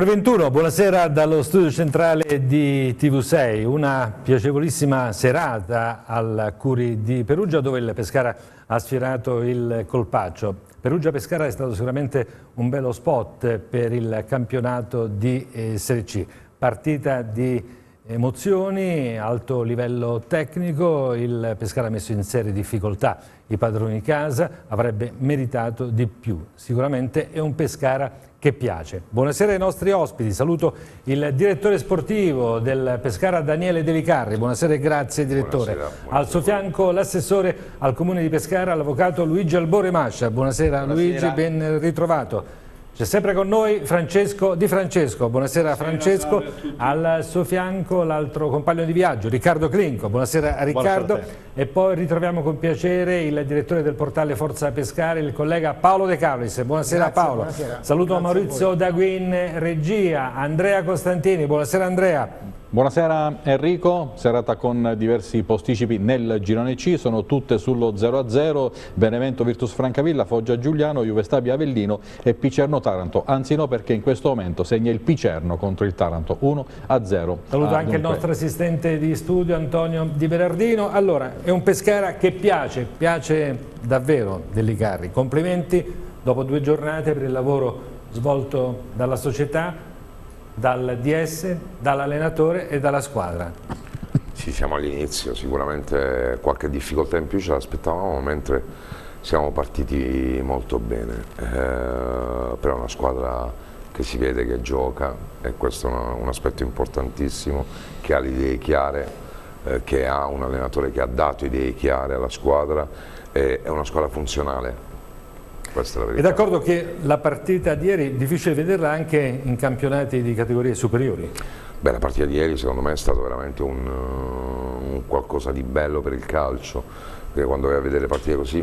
Ore 21, buonasera dallo studio centrale di TV6, una piacevolissima serata al Curi di Perugia dove il Pescara ha sfiorato il colpaccio. Perugia-Pescara è stato sicuramente un bello spot per il campionato di eh, Serie C. Partita di emozioni, alto livello tecnico, il Pescara ha messo in serie difficoltà i padroni di casa, avrebbe meritato di più. Sicuramente è un Pescara che piace. Buonasera ai nostri ospiti, saluto il direttore sportivo del Pescara Daniele Delicarri, buonasera e grazie direttore. Buonasera, buonasera. Al suo fianco l'assessore al comune di Pescara, l'avvocato Luigi Albore Mascia, buonasera, buonasera. Luigi, ben ritrovato. C'è sempre con noi Francesco Di Francesco, buonasera Francesco, al suo fianco l'altro compagno di viaggio Riccardo Clinco, buonasera Riccardo. e poi ritroviamo con piacere il direttore del portale Forza Pescare, il collega Paolo De Carlis, buonasera Grazie, Paolo, buonasera. saluto Grazie Maurizio Daguin, regia, Andrea Costantini, buonasera Andrea. Buonasera Enrico, serata con diversi posticipi nel girone C, sono tutte sullo 0-0, Benevento Virtus Francavilla, Foggia Giuliano, Juve Stabia Avellino e Picerno Taranto, anzi no perché in questo momento segna il Picerno contro il Taranto. 1-0. Saluto ah, anche dunque. il nostro assistente di studio Antonio Di Berardino, allora è un Pescara che piace, piace davvero Dellicarri, complimenti. Dopo due giornate per il lavoro svolto dalla società, dal DS, dall'allenatore e dalla squadra? Sì, siamo all'inizio, sicuramente qualche difficoltà in più ce l'aspettavamo mentre siamo partiti molto bene, eh, però è una squadra che si vede che gioca e questo è un aspetto importantissimo, che ha le idee chiare, eh, che ha un allenatore che ha dato idee chiare alla squadra e è una squadra funzionale, è d'accordo che la partita di ieri è difficile vederla anche in campionati di categorie superiori? Beh, la partita di ieri secondo me è stato veramente un, un qualcosa di bello per il calcio, perché quando vai a vedere partite così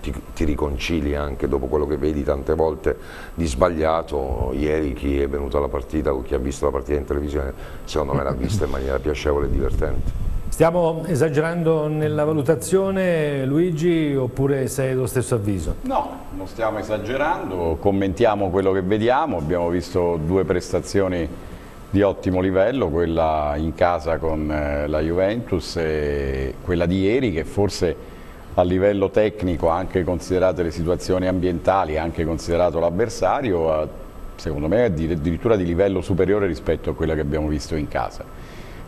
ti, ti, riconcili anche dopo quello che vedi tante volte di sbagliato. Ieri chi è venuto alla partita o chi ha visto la partita in televisione, secondo me l'ha vista in maniera piacevole e divertente. Stiamo esagerando nella valutazione Luigi oppure sei dello stesso avviso? No, non stiamo esagerando, commentiamo quello che vediamo, abbiamo visto due prestazioni di ottimo livello, quella in casa con eh, la Juventus e quella di ieri che forse a livello tecnico, anche considerate le situazioni ambientali, anche considerato l'avversario, secondo me è addirittura di livello superiore rispetto a quella che abbiamo visto in casa.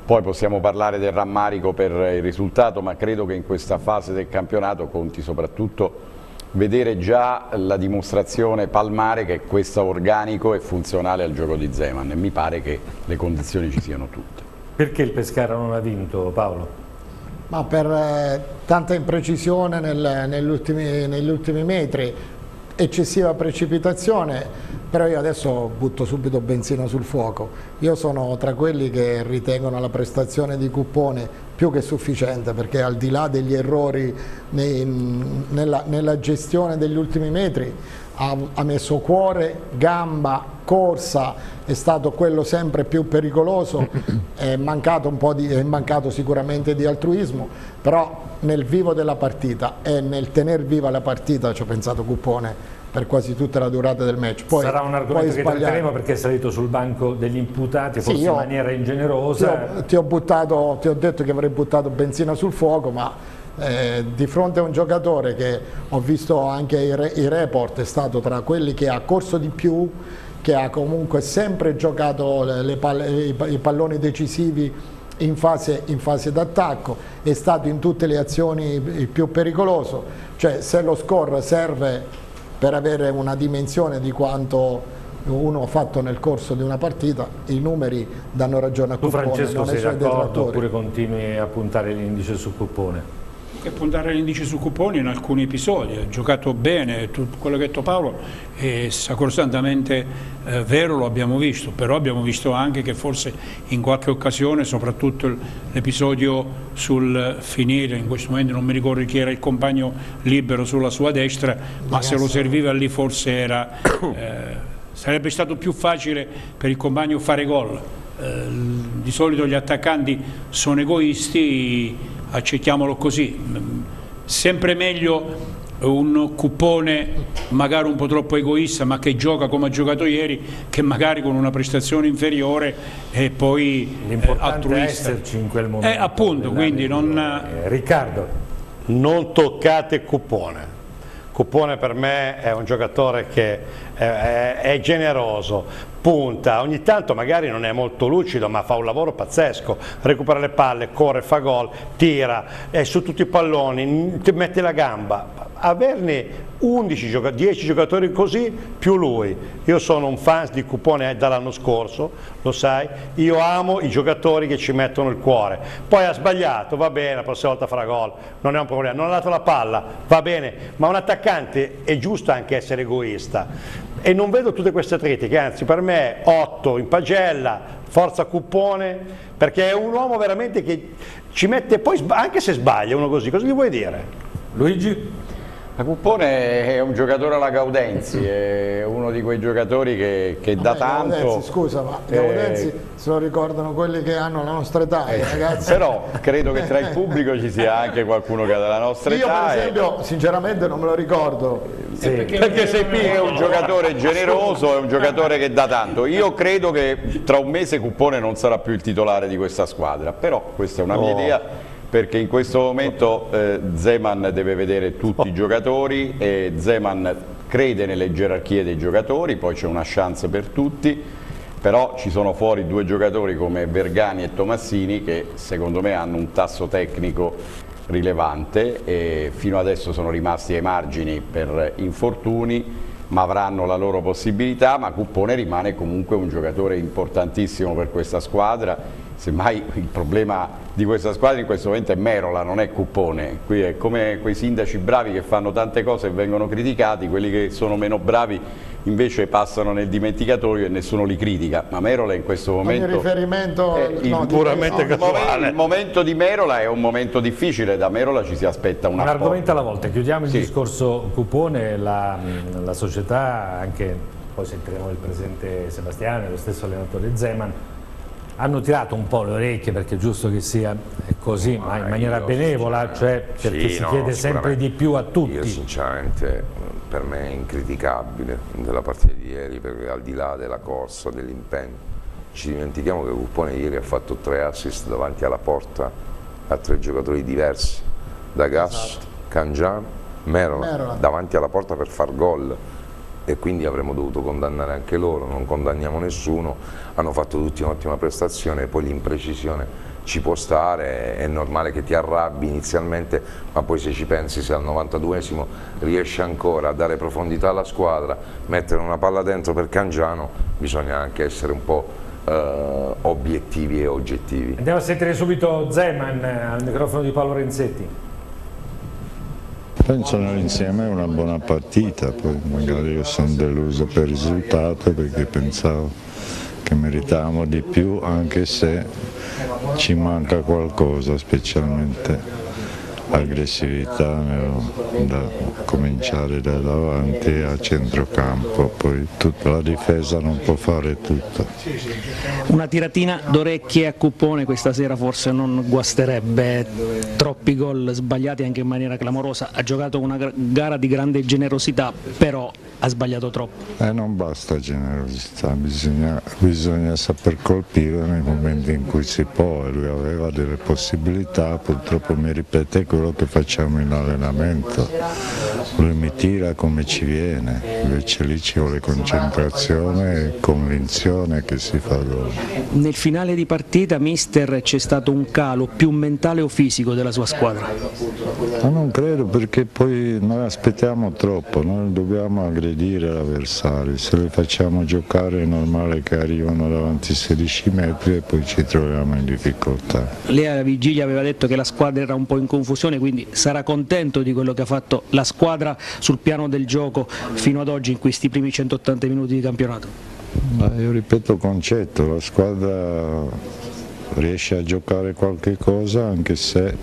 Poi possiamo parlare del rammarico per il risultato, ma credo che in questa fase del campionato conti soprattutto vedere già la dimostrazione palmare che questo organico è funzionale al gioco di Zeman e mi pare che le condizioni ci siano tutte. Perché il Pescara non ha vinto Paolo? Ma per eh, tanta imprecisione nel, negli, ultimi, negli ultimi metri, eccessiva precipitazione però io adesso butto subito benzina sul fuoco. Io sono tra quelli che ritengono la prestazione di Cuppone più che sufficiente perché al di là degli errori nei, nella, nella, gestione degli ultimi metri ha, ha messo cuore, gamba, corsa è stato quello sempre più pericoloso è mancato, di, è mancato sicuramente di altruismo però nel vivo della partita e nel tener viva la partita ci ho pensato Cuppone per quasi tutta la durata del match. Poi, Sarà un argomento che tratteremo perché è salito sul banco degli imputati, forse sì, in maniera ingenerosa. Ti ho, ti, ho buttato, ti ho, detto che avrei buttato benzina sul fuoco, ma eh, di fronte a un giocatore che ho visto anche i, re, i report, è stato tra quelli che ha corso di più, che ha comunque sempre giocato le, le palle, i, i palloni decisivi in fase, in fase d'attacco, è stato in tutte le azioni il più pericoloso, cioè se lo score serve per avere una dimensione di quanto uno ha fatto nel corso di una partita, i numeri danno ragione a Cuppone. Tu Francesco sei d'accordo oppure continui a puntare l'indice su Cuppone? E puntare l'indice su Cuppone in alcuni episodi, ha giocato bene, tutto quello che ha detto Paolo è sacrosantamente eh, vero, lo abbiamo visto, però abbiamo visto anche che forse in qualche occasione, soprattutto l'episodio sul finire, in questo momento non mi ricordo chi era il compagno libero sulla sua destra, ma se lo serviva lì forse era, eh, sarebbe stato più facile per il compagno fare gol. Eh, di solito gli attaccanti sono egoisti, accettiamolo così. Sempre meglio un cuppone magari un po' troppo egoista ma che gioca come ha giocato ieri che magari con una prestazione inferiore e poi L'importante è altruista esserci in quel momento. Eh, appunto, quindi non... Eh, Riccardo, non toccate Cuppone. Cuppone per me è un giocatore che è, è- è generoso, punta, ogni tanto magari non è molto lucido ma fa un lavoro pazzesco, recupera le palle, corre, fa gol, tira, è su tutti i palloni, mette la gamba. Averne 11 gioca- 10 giocatori così più lui. Io sono un fan di Cuppone dall'anno scorso, lo sai, io amo i giocatori che ci mettono il cuore. Poi ha sbagliato, va bene, la prossima volta farà gol, non è un problema. Non ha dato la palla, va bene, ma un attaccante è giusto anche essere egoista. E non vedo tutte queste critiche, anzi per me 8 in pagella, forza Cuppone, perché è un uomo veramente che ci mette poi, anche se sbaglia uno così, cosa gli vuoi dire? Luigi? La Cuppone è un giocatore alla Gaudenzi, è uno di quei giocatori che, che da tanto... Gaudenzi, scusa, ma eh, Gaudenzi se lo ricordano quelli che hanno la nostra età, eh, ragazzi. Però credo che tra il pubblico ci sia anche qualcuno che ha della nostra Io età. per e- esempio, sinceramente non me lo ricordo. Perché sei piccolo, è un giocatore generoso, è un giocatore che dà tanto. Io credo che tra un mese Cuppone non sarà più il titolare di questa squadra, però questa è una mia idea perché in questo momento eh, Zeman deve vedere tutti i giocatori e Zeman crede nelle gerarchie dei giocatori, poi c'è una chance per tutti, però ci sono fuori due giocatori come Vergani e Tomassini che secondo me hanno un tasso tecnico rilevante e fino adesso sono rimasti ai margini per infortuni ma avranno la loro possibilità, ma Cuppone rimane comunque un giocatore importantissimo per questa squadra, semmai il problema di questa squadra in questo momento è Merola, non è Cuppone, qui è come quei sindaci bravi che fanno tante cose e vengono criticati, quelli che sono meno bravi invece passano nel dimenticatoio e nessuno li critica, ma Merola in questo momento... riferimento il, no, di- puramente il momento, il momento di Merola è un momento difficile, da Merola ci si aspetta una Un argomento alla volta, chiudiamo il Sì. discorso Cupone, la, la società, anche poi sentiremo il presidente Sebastiano e lo stesso allenatore Zeman, hanno tirato un po' le orecchie perché è giusto che sia così, ma in maniera io benevola, cioè perché Sì, si no, chiede sempre di più a Io tutti. sinceramente per me è incriticabile della partita di ieri perché al di là della corsa, dell'impegno, ci dimentichiamo che Cuppone ieri ha fatto tre assist davanti alla porta a tre giocatori diversi, da Gas, Cangian, Merola, Merola. davanti alla porta per far gol e quindi avremmo dovuto condannare anche loro, non condanniamo nessuno, hanno fatto tutti un'ottima prestazione, poi l'imprecisione ci può stare, è normale che ti arrabbi inizialmente, ma poi se ci pensi se al 92esimo riesci ancora a dare profondità alla squadra, mettere una palla dentro per Cangiano, bisogna anche essere un po' eh, obiettivi e oggettivi. Andiamo a sentire subito Zeman eh, al microfono di Paolo Renzetti. Penso nell'insieme è una buona partita, poi magari io sono deluso per il risultato perché pensavo che meritavamo di più anche se ci manca qualcosa, specialmente aggressività nello- da cominciare da davanti a centrocampo, poi tutta la difesa non può fare tutto. Una tiratina d'orecchie a Cuppone questa sera forse non guasterebbe, troppi gol sbagliati anche in maniera clamorosa, ha giocato una gara di grande generosità, però ha sbagliato troppo. E non basta generosità, bisogna, bisogna saper colpire nei momenti in cui si può e lui aveva delle possibilità, purtroppo mi ripete quello che facciamo in allenamento, lui mi tira come ci viene, invece lì ci vuole concentrazione e convinzione che si fa gol. Nel finale di partita, mister, c'è stato un calo più mentale o fisico della sua squadra? Ma non credo perché poi noi aspettiamo troppo, noi dobbiamo aggredire l'avversario, se li facciamo giocare è normale che arrivano davanti ai 16 metri e poi ci troviamo in difficoltà. Lei alla vigilia aveva detto che la squadra era un po' in confusione, quindi sarà contento di quello che ha fatto la squadra sul piano del gioco fino ad oggi in questi primi 180 minuti di campionato? Ma io ripeto il concetto, la squadra riesce a giocare qualche cosa anche se,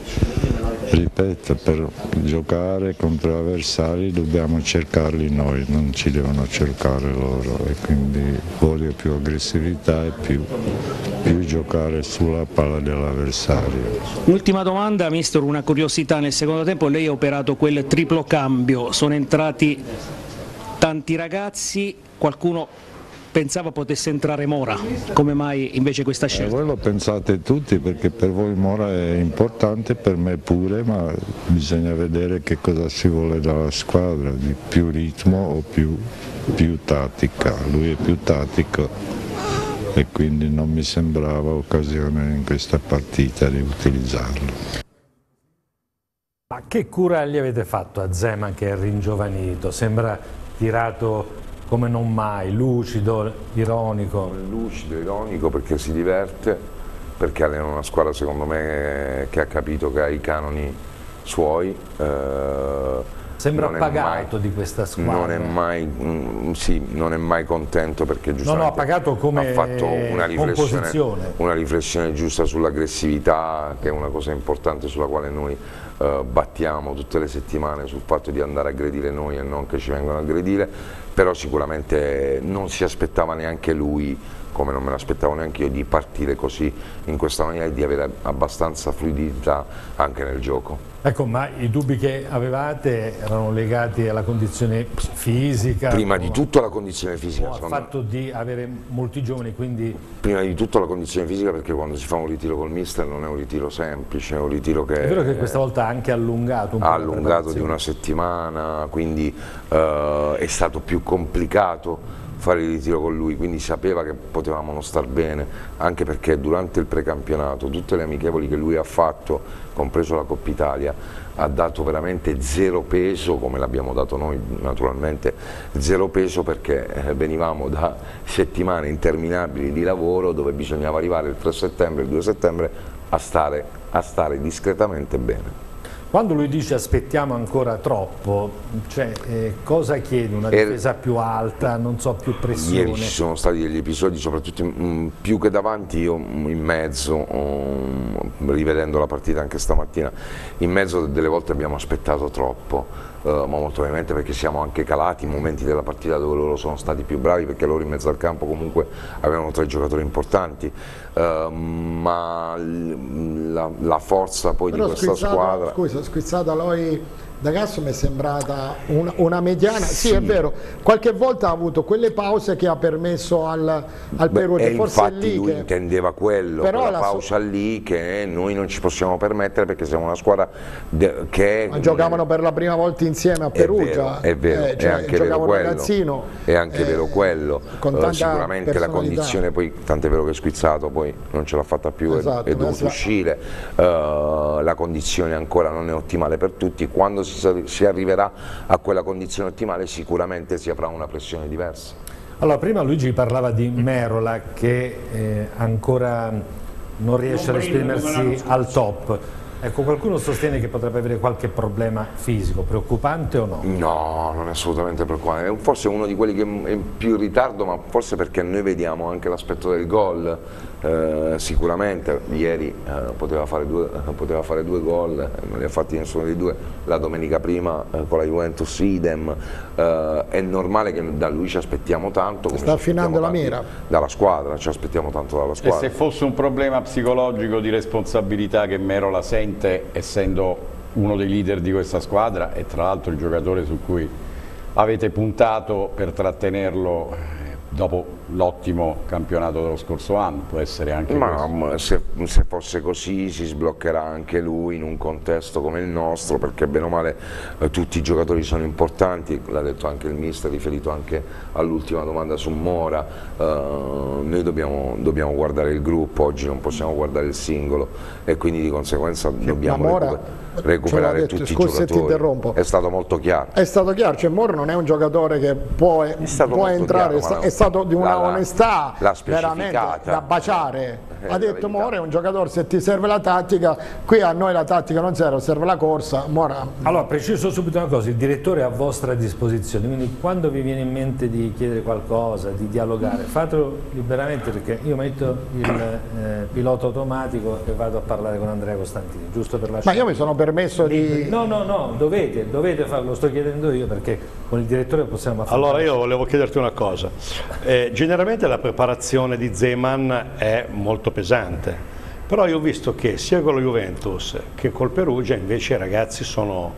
ripeto, per giocare contro avversari dobbiamo cercarli noi, non ci devono cercare loro. E quindi voglio più aggressività e più più giocare sulla palla dell'avversario. Ultima domanda, mister, una curiosità, nel secondo tempo lei ha operato quel triplo cambio, sono entrati tanti ragazzi, qualcuno pensava potesse entrare Mora, come mai invece questa Eh, scelta? voi lo pensate tutti perché per voi Mora è importante, per me pure, ma bisogna vedere che cosa si vuole dalla squadra, di più ritmo o più, più tattica. Lui è più tattico e quindi non mi sembrava occasione in questa partita di utilizzarlo. Ma che cura gli avete fatto a Zeman che è ringiovanito? Sembra tirato come non mai, lucido, ironico. lucido, ironico perché si diverte, perché allena una squadra secondo me che ha capito che ha i canoni suoi. eh, Sembra non è appagato mai- di questa squadra. Non è mai, mm, sì, non è mai contento perché giustamente appagato come ha fatto una riflessione, una riflessione giusta sull'aggressività che è una cosa importante sulla quale noi eh, battiamo tutte le settimane sul fatto di andare a aggredire noi e non che ci vengano a aggredire, però sicuramente non si aspettava neanche lui come non me l'aspettavo neanche io di partire così in questa maniera e di avere abbastanza fluidità anche nel gioco. Ecco, ma i dubbi che avevate erano legati alla condizione fisica? Prima di tutto la condizione fisica, al secondo me. fatto di avere molti giovani, quindi Prima di tutto la condizione fisica perché quando si fa un ritiro col mister non è un ritiro semplice, è un ritiro che è vero che questa volta anche allungato un allungato di una settimana, quindi eh, è stato più complicato fare il ritiro con lui, quindi sapeva che potevamo non star bene, anche perché durante il precampionato tutte le amichevoli che lui ha fatto, compreso la Coppa Italia, ha dato veramente zero peso, come l'abbiamo dato noi naturalmente, zero peso perché eh, venivamo da settimane interminabili di lavoro dove bisognava arrivare il 3 settembre, il 2 settembre a stare, a stare discretamente bene. Quando lui dice aspettiamo ancora troppo, cioè, eh, cosa chiede? Una Er- difesa più alta, non so, più pressione? Ieri ci sono stati degli episodi, soprattutto mm, più che davanti, io mm, in mezzo, mm, rivedendo la partita anche stamattina, in mezzo delle volte abbiamo aspettato troppo, eh, ma molto ovviamente perché siamo anche calati in momenti della partita dove loro sono stati più bravi, perché loro in mezzo al campo comunque avevano tre giocatori importanti, eh, ma la, la forza poi Però di questa squadra... scusa, squizzata Loi da Gasso mi è sembrata una, una mediana, sì, Sì. è vero, qualche volta ha avuto quelle pause che ha permesso al, al Beh, Perugia, e forse infatti lì lui che... intendeva quello, Però quella la so- pausa lì che noi non ci possiamo permettere perché siamo una squadra de- che Ma giocavano per la prima volta insieme a Perugia, È vero, è, vero, eh, cioè, è anche giocava vero quello. È anche eh, vero quello. con Eh, tanta sicuramente la condizione poi, tant'è vero che è squizzato, poi non ce l'ha fatta più, è- Esatto, è, dovuto adesso- uscire. Eh, la condizione ancora non è ottimale per tutti. Quando si, si arriverà a quella condizione ottimale sicuramente si avrà una pressione diversa. Allora, prima Luigi parlava di Merola che eh, ancora non riesce Non a brilla come esprimersi al top. Ecco, qualcuno sostiene che potrebbe avere qualche problema fisico, preoccupante o no? No, non è assolutamente preoccupante, è forse uno di quelli che è più in ritardo, ma forse perché noi vediamo anche l'aspetto del gol, eh, sicuramente ieri eh, poteva, fare due, poteva fare due gol, eh, non li ha fatti nessuno dei due, la domenica prima eh, con la Juventus idem, eh, è normale che da lui ci aspettiamo tanto, come Sta affinando la mira. Dalla squadra, ci aspettiamo tanto dalla E squadra. se fosse un problema psicologico di responsabilità che Merola sente, essendo uno dei leader di questa squadra e tra l'altro il giocatore su cui avete puntato per trattenerlo eh, dopo l'ottimo campionato dello scorso anno, può essere anche Ma se, se fosse così si sbloccherà anche lui in un contesto come il nostro perché bene o male eh, tutti i giocatori sono importanti, l'ha detto anche il mister, riferito anche all'ultima domanda su Mora, eh, noi dobbiamo, dobbiamo guardare il gruppo, oggi non possiamo guardare il singolo e quindi di conseguenza dobbiamo Mora, recuperare detto, tutti i scusa se ti giocatori. È stato molto chiaro. È stato chiaro, cioè Moro non è un giocatore che può, stato può entrare, chiaro, è sta- è stato di una onestà l'ha veramente da baciare. Eh, ha la detto. Moro è un giocatore, se ti serve la tattica, qui a noi la tattica non serve, serve la corsa. Mora, Allora, preciso subito una cosa, il direttore è a vostra disposizione, quindi quando vi viene in mente di chiedere qualcosa, di dialogare, fatelo liberamente perché io metto il eh, pilota automatico e vado a parlare con Andrea Costantini, giusto per ma lasciare... io mi sono permesso di... No, no, no, dovete, dovete farlo, lo sto chiedendo io perché con il direttore possiamo affrontare... Allora io volevo chiederti una cosa. Eh, generalmente la preparazione di Zeman è molto pesante, però io ho visto che sia con la Juventus che col Perugia invece i ragazzi sono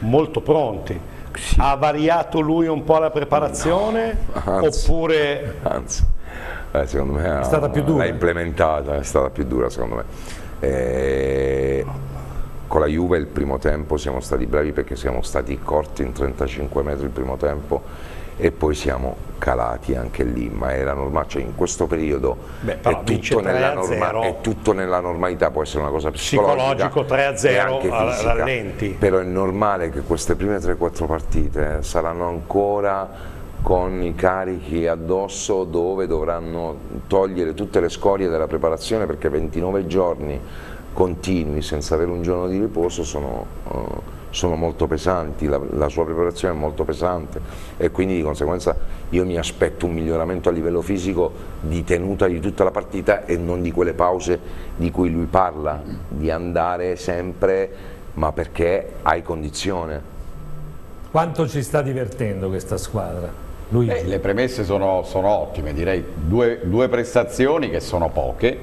molto pronti. Sì. Ha variato lui un po' la preparazione Anzi. oppure Anzi, eh, secondo me è stata più dura. L'ha implementata, è stata più dura secondo me. Eh, con la Juve il primo tempo siamo stati bravi perché siamo stati corti in 35 metri il primo tempo e poi siamo calati anche lì, ma era normale, cioè in questo periodo Beh, è, tutto nella 3-0. norma- è tutto nella normalità, può essere una cosa psicologica Psicologico 3-0 e anche a- fisica. rallenti. Però è normale che queste prime 3-4 partite saranno ancora con i carichi addosso dove dovranno togliere tutte le scorie della preparazione perché 29 giorni continui senza avere un giorno di riposo sono, eh, sono molto pesanti, la, la sua preparazione è molto pesante e quindi di conseguenza io mi aspetto un miglioramento a livello fisico di tenuta di tutta la partita e non di quelle pause di cui lui parla, di andare sempre ma perché hai condizione. Quanto ci sta divertendo questa squadra? Luigi? Eh, le premesse sono, sono ottime, direi due, due prestazioni che sono poche,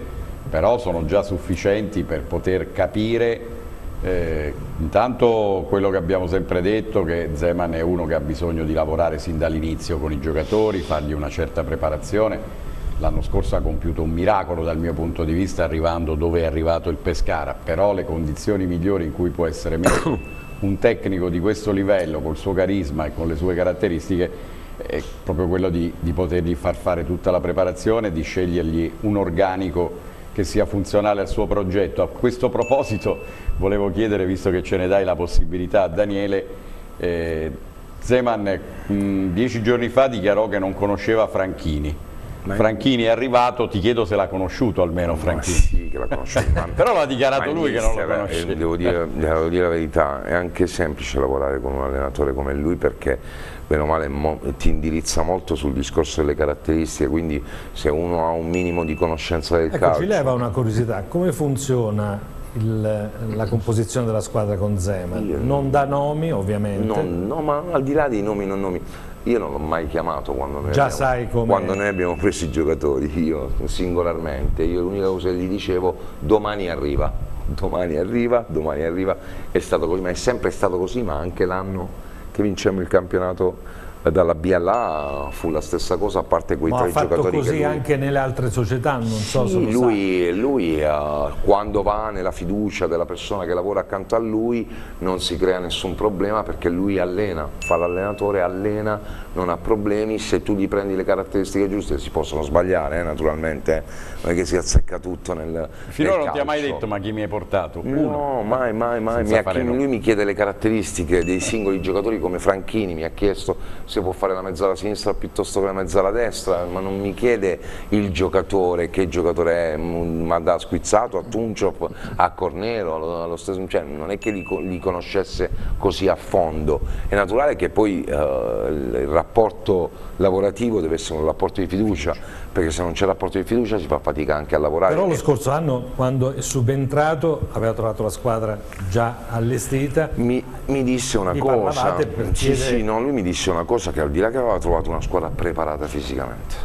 però sono già sufficienti per poter capire eh, intanto quello che abbiamo sempre detto, che Zeman è uno che ha bisogno di lavorare sin dall'inizio con i giocatori, fargli una certa preparazione. L'anno scorso ha compiuto un miracolo dal mio punto di vista arrivando dove è arrivato il Pescara, però le condizioni migliori in cui può essere messo un tecnico di questo livello, col suo carisma e con le sue caratteristiche, è proprio quello di, di potergli far fare tutta la preparazione, di scegliergli un organico che sia funzionale al suo progetto. A questo proposito volevo chiedere, visto che ce ne dai la possibilità a Daniele, eh, Zeman mh, dieci giorni fa dichiarò che non conosceva Franchini. Franchini è arrivato, ti chiedo se l'ha conosciuto almeno Ma Franchini. sì, che la conosco. ma- Però l'ha dichiarato lui che non lo eh, Devo dire, devo dire la verità, è anche semplice lavorare con un allenatore come lui perché bene o male mo- ti indirizza molto sul discorso delle caratteristiche, quindi se uno ha un minimo di conoscenza del Ecco, calcio. ci leva una curiosità, come funziona il- la composizione della squadra con Zeman? Io- Non dà nomi ovviamente, Non- no, ma al di là dei nomi non nomi, io non l'ho mai chiamato quando noi, Già abbiamo, sai quando noi abbiamo preso i giocatori, io singolarmente, io l'unica cosa che gli dicevo domani arriva, domani arriva, domani arriva, è stato così, ma è sempre stato così, ma anche l'anno che vincemmo il campionato dalla B alla A fu la stessa cosa, a parte quei ma tre giocatori così lui... anche nelle altre società, non so se Sì, lo sa. lui, lui, eh, quando va nella fiducia della persona che lavora accanto a lui non si crea nessun problema perché lui allena, fa l'allenatore, allena, non ha problemi, se tu gli prendi le caratteristiche giuste si possono sbagliare eh, naturalmente, non è che si azzecca tutto nel Finora nel non ti ha mai detto ma chi mi hai portato? No, mai, mai, mai. Mi ha- lui mi chiede le caratteristiche dei singoli giocatori come Franchini, mi ha chiesto se può fare la mezzala sinistra piuttosto che la mezzala destra, ma non mi chiede il giocatore, che giocatore è, mm, ma da squizzato a Tunciop, a Cornero, allo, stesso, cioè, non è che li, li conoscesse così a fondo. È naturale che poi eh, il rapporto lavorativo deve essere un rapporto di fiducia, perché se non c'è rapporto di fiducia si fa fatica anche a lavorare. Però lo scorso anno, quando è subentrato, aveva trovato la squadra già allestita. Mi, mi disse una Vi cosa, per sì, chiedere- sì, no, lui mi disse una cosa che al di là che aveva trovato una squadra preparata fisicamente,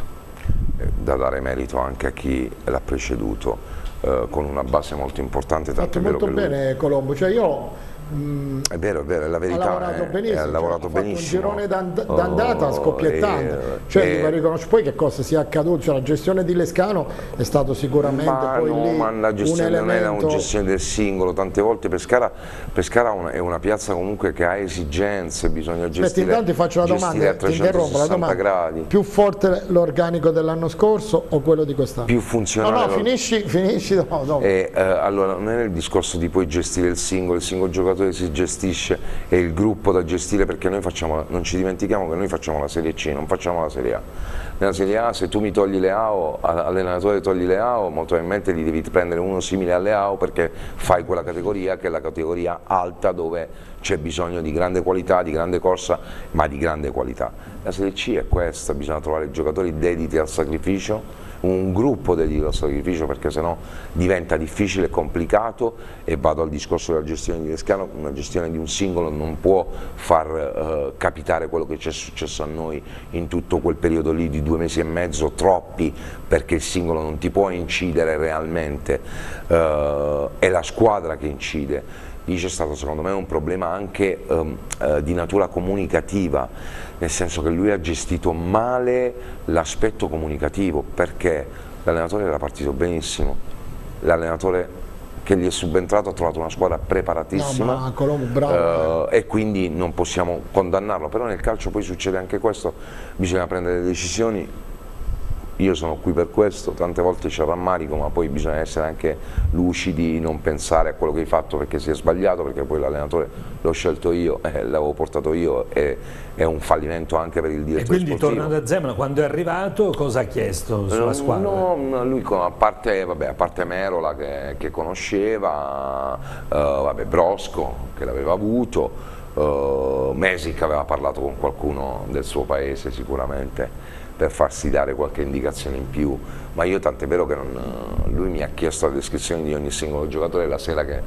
eh, da dare merito anche a chi l'ha preceduto, eh, con una base molto importante, fatto tanto è vero molto che lui... bene Colombo, cioè io mh, È vero, è vero, è la ha verità. lavorato eh, benissimo, ha cioè, lavorato ha fatto benissimo. un girone d'and- Oh, d'andata scoppiettante, e- cioè e- gli va riconosciuto poi che cosa sia accaduto, cioè, la gestione di Lescano è stato sicuramente Ma poi no, lì ma la gestione non è elemento una gestione del singolo, tante volte Pescara, Pescara una- è una piazza comunque che ha esigenze, bisogna gestire, intanto ti faccio gestire domanda, a ti interrompo la 360 domanda. gradi. Più forte l'organico dell'anno scorso o quello di quest'anno? Più No, funzionale. no, lo- finisci, finisci no, no. E, eh, allora non è il discorso di poi gestire il singolo, il singolo giocatore si gestisce e il gruppo da gestire perché noi facciamo, non ci dimentichiamo che noi facciamo la Serie C, non facciamo la Serie A. Nella Serie A se tu mi togli le AO, a- all'allenatore togli le AO, molto probabilmente li devi prendere uno simile alle AO perché fai quella categoria che è la categoria alta dove c'è bisogno di grande qualità, di grande corsa, ma di grande qualità. La Serie C è questa, bisogna trovare giocatori dediti al sacrificio un gruppo dedicato al sacrificio perché sennò diventa difficile, complicato e vado al discorso della gestione di Vescano, una gestione di un singolo non può far eh, capitare quello che ci è successo a noi in tutto quel periodo lì di due mesi e mezzo, troppi perché il singolo non ti può incidere realmente, eh, è la squadra che incide. Lì c'è stato secondo me un problema anche um, uh, di natura comunicativa, nel senso che lui ha gestito male l'aspetto comunicativo perché l'allenatore era partito benissimo, l'allenatore che gli è subentrato ha trovato una squadra preparatissima no, Colombo, uh, e quindi non possiamo condannarlo, però nel calcio poi succede anche questo, bisogna prendere decisioni io sono qui per questo, tante volte c'è rammarico, ma poi bisogna essere anche lucidi, non pensare a quello che hai fatto perché si è sbagliato, perché poi l'allenatore l'ho scelto io, eh, l'avevo portato io, e, è un fallimento anche per il direttore E quindi sportivo. tornando a Zeman, quando è arrivato cosa ha chiesto sulla squadra? No, lui a parte, vabbè, a parte Merola che, che conosceva, uh, vabbè, Brosco che l'aveva avuto, uh, Mesic aveva parlato con qualcuno del suo paese sicuramente per farsi dare qualche indicazione in più, ma io tant'è vero che non, lui mi ha chiesto la descrizione di ogni singolo giocatore la sera che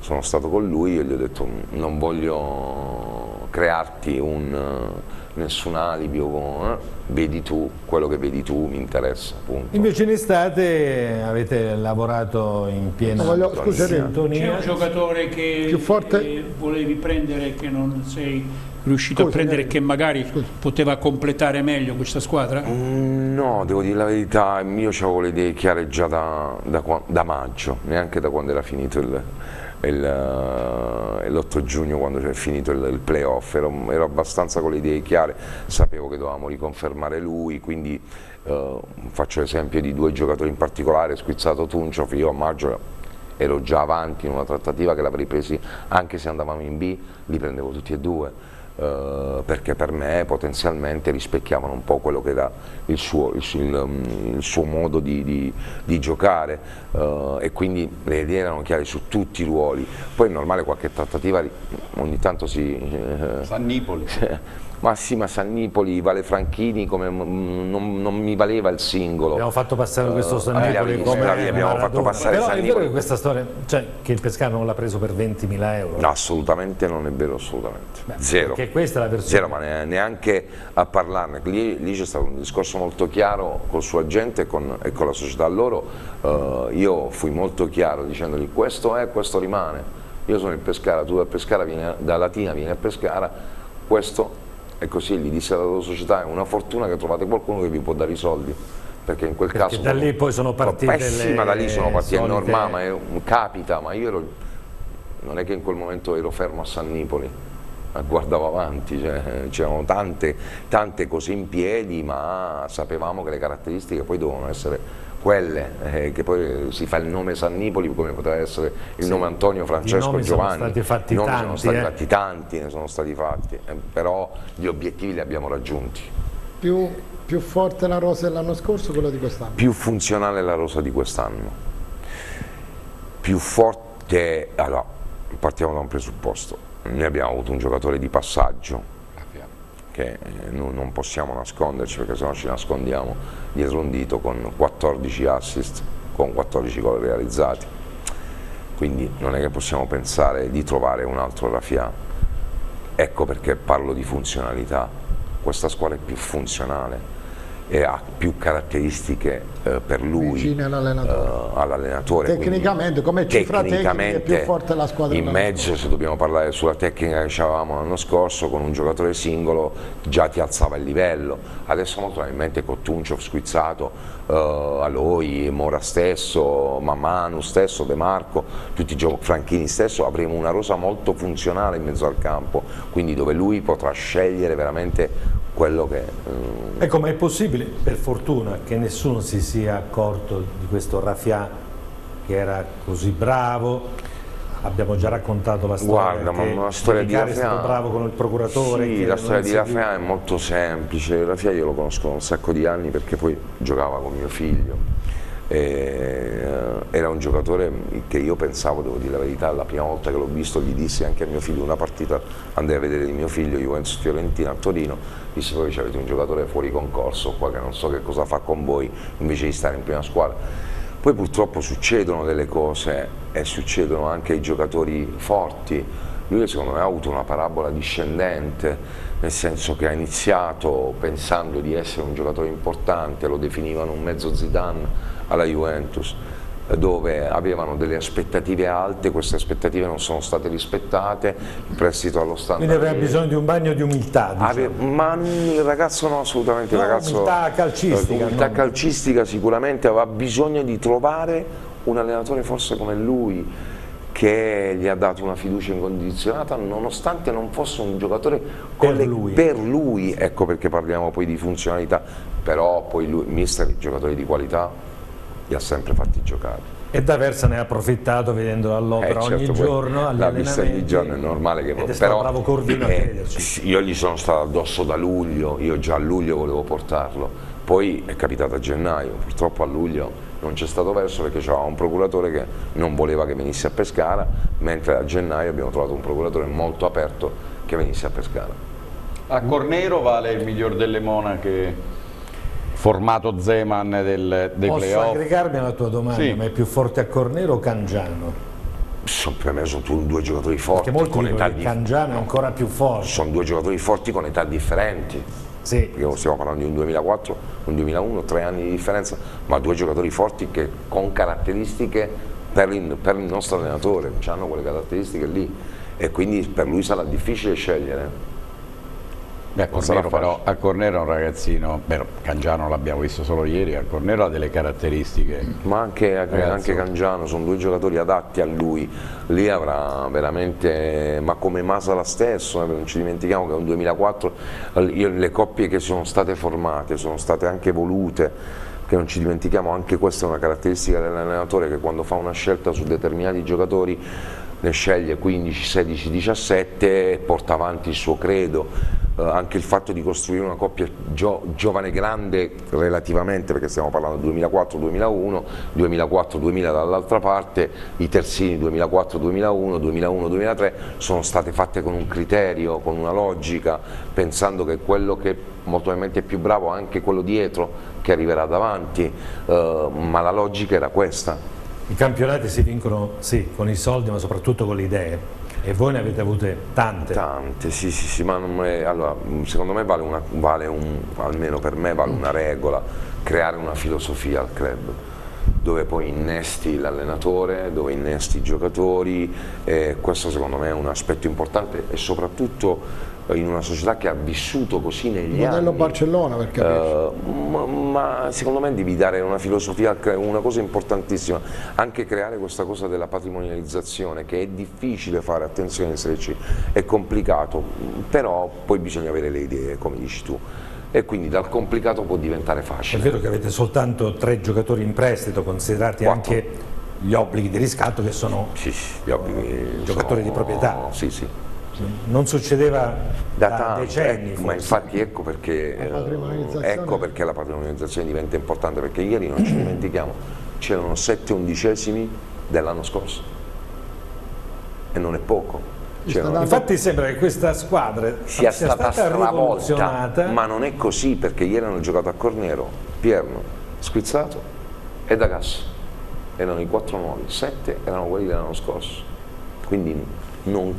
sono stato con lui e gli ho detto non voglio crearti un, nessun alibi, eh? vedi tu, quello che vedi tu mi interessa. Punto. Invece in estate avete lavorato in piena voglio, sintonia. C'è un giocatore che Più forte? eh, volevi prendere che non sei riuscito Scusi, a prendere eh, che magari poteva completare meglio questa squadra? Mm, No, devo dire la verità, io avevo le idee chiare già da, da da maggio, neanche da quando era finito il, il, eh, l'8 giugno, quando è finito il, il playoff, ero, ero abbastanza con le idee chiare, sapevo che dovevamo riconfermare lui, quindi eh, faccio l'esempio di due giocatori in particolare, Squizzato Tunciov, io a maggio ero già avanti in una trattativa che l'avrei presi anche se andavamo in B, li prendevo tutti e due. Eh, perché per me potenzialmente rispecchiavano un po' quello che era il suo, il il, um, il suo modo di, di- di giocare eh, e quindi le idee erano chiare su tutti i ruoli. Poi è normale qualche trattativa ogni tanto si... eh, San Nipoli. ma sì, ma Sannipoli, Vale Franchini, come, non, non mi valeva il singolo. Abbiamo fatto passare questo Eh, Sannipoli abbiamo- come abbiamo fatto Maradona. passare Però è Sannipoli. vero che questa storia, cioè che il Pescara non l'ha preso per 20.000 euro. No, assolutamente non è vero, assolutamente. Beh, Zero. Perché questa è la versione. Zero, ma ne- neanche a parlarne. Lì, lì c'è stato un discorso molto chiaro col suo agente e con, e con la società loro. Eh, io fui molto chiaro dicendogli questo è, questo rimane. Io sono il Pescara, tu da Pescara vieni da Latina vieni a Pescara, questo è così, gli disse alla loro società, è una fortuna che trovate qualcuno che vi può dare i soldi. Perché in quel Perché caso... da lì poi sono partite Eh sì, le ma da lì sono partite, è solite- normale, ma capita, ma io ero, non è che in quel momento ero fermo a San Nipoli, guardavo avanti, cioè, c'erano tante, tante cose in piedi, ma sapevamo che le caratteristiche poi dovevano essere quelle, eh, che poi si fa il nome San Nipoli come poteva essere il nome Antonio Francesco nomi sono Giovanni. stati fatti I nomi sono tanti, stati eh. fatti tanti, ne sono stati fatti, eh, però gli obiettivi li abbiamo raggiunti. Più, più forte la rosa dell'anno scorso o quella di quest'anno? più funzionale la rosa di quest'anno, più forte, allora partiamo da un presupposto, noi abbiamo avuto un giocatore di passaggio che eh, non, possiamo nasconderci perché sennò ci nascondiamo dietro un dito con 14 assist, con 14 gol realizzati, quindi non è che possiamo pensare di trovare un altro Rafia, ecco perché parlo di funzionalità, questa squadra è più funzionale e ha più caratteristiche eh, per lui all'allenatore. eh, quindi Tecnicamente, come cifra tecnica, è tecnicamente, più forte la squadra in mezzo se dobbiamo parlare sulla tecnica che avevamo l'anno scorso con un giocatore singolo già ti alzava il livello adesso molto probabilmente con Tunciov squizzato eh, Aloi, Mora stesso Mamanu stesso, De Marco tutti i gio- Franchini stesso avremo una rosa molto funzionale in mezzo al campo quindi dove lui potrà scegliere veramente quello che eh, Ecco, ma è possibile, per fortuna, che nessuno si sia accorto di questo Rafia che era così bravo. Abbiamo già raccontato la storia. Guarda, ma una storia di Vicari è stato bravo con il procuratore. Sì, la storia di. Rafia è molto semplice. Rafia io lo conosco da un sacco di anni perché poi giocava con mio figlio. Eh, era un giocatore che io pensavo, devo dire la verità, la prima volta che l'ho visto gli dissi anche a mio figlio una partita, andai a vedere di mio figlio Juventus Fiorentina a Torino, disse poi avete un giocatore fuori concorso qua che non so che cosa fa con voi invece di stare in prima squadra. Poi purtroppo succedono delle cose e succedono anche ai giocatori forti, lui secondo me ha avuto una parabola discendente, nel senso che ha iniziato pensando di essere un giocatore importante, lo definivano un mezzo Zidane alla Juventus, dove avevano delle aspettative alte, queste aspettative non sono state rispettate, il prestito allo standard. Quindi aveva bisogno di un bagno di umiltà. Diciamo. Ma il ragazzo no, assolutamente. No, il ragazzo, umiltà calcistica. Umiltà no? calcistica sicuramente aveva bisogno di trovare un allenatore forse come lui che gli ha dato una fiducia incondizionata nonostante non fosse un giocatore per, le, lui. per lui. ecco perché parliamo poi di funzionalità, però poi lui, mister, i giocatori di qualità li ha sempre fatti giocare. E D'Aversa ne ha approfittato vedendolo all'opera Eh, certo, ogni giorno, agli l'ha vista ogni giorno, è normale che Ed però bravo Corvino a eh, io gli sono stato addosso da luglio, io già a luglio volevo portarlo, poi è capitato a gennaio, purtroppo a luglio non c'è stato verso perché c'era un procuratore che non voleva che venisse a Pescara, mentre a gennaio abbiamo trovato un procuratore molto aperto che venisse a Pescara. A Cornero vale il miglior delle monache formato Zeman del, dei Posso playoff. aggregarmi alla tua domanda, Sì. ma è più forte a Cornero o Cangiano? Sono, per me sono due giocatori forti Perché molti con età che di- Cangiano è ancora più forte. sono due giocatori forti con età differenti. Sì. perché stiamo parlando di un 2004, un 2001, tre anni di differenza, ma due giocatori forti che con caratteristiche per il, per il nostro allenatore, hanno quelle caratteristiche lì e quindi per lui sarà difficile scegliere. Beh, Cornero, però, a Cornero è un ragazzino, beh, Cangiano l'abbiamo visto solo ieri, a Cornero ha delle caratteristiche. Ma anche, anche Cangiano sono due giocatori adatti a lui, lì avrà veramente, ma come Masala stesso, eh, non ci dimentichiamo che un 2004, eh, io- le coppie che sono state formate sono state anche volute, che non ci dimentichiamo, anche questa è una caratteristica dell'allenatore che quando fa una scelta su determinati giocatori ne sceglie 15, 16, 17 e porta avanti il suo credo. Eh, anche il fatto di costruire una coppia gio- giovane grande relativamente, perché stiamo parlando 2004-2001, 2004-2000 dall'altra parte, i terzini 2004-2001, 2001-2003 sono state fatte con un criterio, con una logica, pensando che quello che molto probabilmente è più bravo è anche quello dietro che arriverà davanti, eh, ma la logica era questa. I campionati si vincono sì, con i soldi ma soprattutto con le idee e voi ne avete avute tante. Tante, sì, sì, sì, ma è- allora, mh, secondo me vale, una, vale un, almeno per me vale una regola, creare una filosofia al club, dove poi innesti l'allenatore, dove innesti i giocatori, e questo secondo me è un aspetto importante e soprattutto eh, in una società che ha vissuto così negli Modello anni. Barcellona per capirci. Eh, ma, ma secondo me devi dare una filosofia, una cosa importantissima, anche creare questa cosa della patrimonializzazione che è difficile fare, attenzione in Serie C, è complicato, però poi bisogna avere le idee, come dici tu, e quindi dal complicato può diventare È facile. vero che avete soltanto tre giocatori in prestito, considerati Quattro. anche gli obblighi di riscatto che sono Sì, sì, gli obblighi Giocatori di sono- proprietà. Sì, sì. Non succedeva da, Da tanto, decenni. ecco, ma infatti ecco perché, La eh, patrimonializzazione. ecco perché la patrimonializzazione diventa importante, perché ieri non ci dimentichiamo, c'erano sette undicesimi dell'anno scorso e non è poco. Dando- Infatti sembra che questa squadra sia stata stravolta, rivoluzionata ma non è così perché ieri hanno giocato a Cornero, Pierno, Squizzato e Dagas. Erano i quattro nuovi, sette erano quelli dell'anno scorso. Quindi non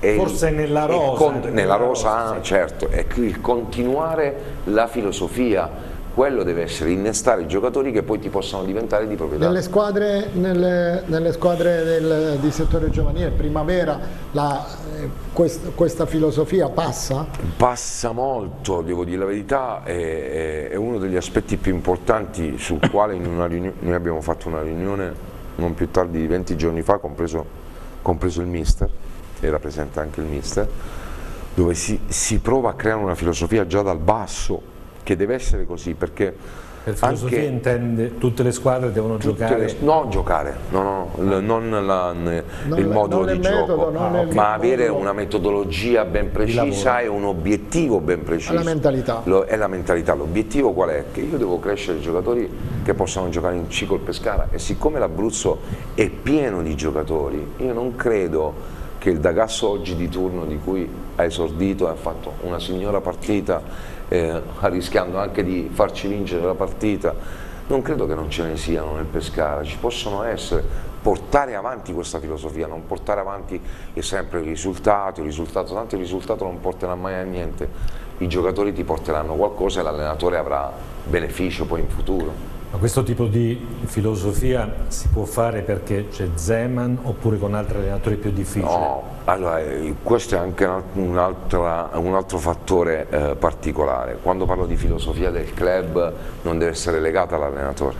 è Forse nella è rosa, con- nella nella rosa, rosa, sì. certo, è il continuare la filosofia, quello deve essere innestare i giocatori che poi ti possano diventare di proprietà. Nelle squadre, nelle, nelle squadre del, di settore giovanile, primavera, la, eh, quest- questa filosofia passa? Passa molto, devo dire la verità, è, è- è uno degli aspetti più importanti sul quale in una riunione, noi abbiamo fatto una riunione non più tardi di 20 giorni fa, compreso, compreso il mister, era presente anche il mister, dove si, si prova a creare una filosofia già dal basso, che deve essere così, perché Per filosofia anche, intende tutte le squadre devono giocare? Le, no, giocare, no, no, non, la, non il modulo di gioco, metodo, ah, ma avere una metodologia ben precisa e un obiettivo ben preciso. La mentalità. Lo, è la mentalità. L'obiettivo qual è? Che io devo crescere i giocatori che possano giocare in C col Pescara e siccome l'Abruzzo è pieno di giocatori, io non credo che il Dagasso oggi di turno di cui ha esordito e ha fatto una signora partita eh, rischiando anche di farci vincere la partita non credo che non ce ne siano nel Pescara, ci possono essere, portare avanti questa filosofia, non portare avanti sempre il risultato, il risultato, tanto il risultato non porterà mai a niente, i giocatori ti porteranno qualcosa e l'allenatore avrà beneficio poi in futuro. Ma questo tipo di filosofia si può fare perché c'è Zeman oppure con altri allenatori più difficili? No, allora, eh, questo è anche un, un altro fattore eh, particolare. Quando parlo di filosofia del club non deve essere legata all'allenatore,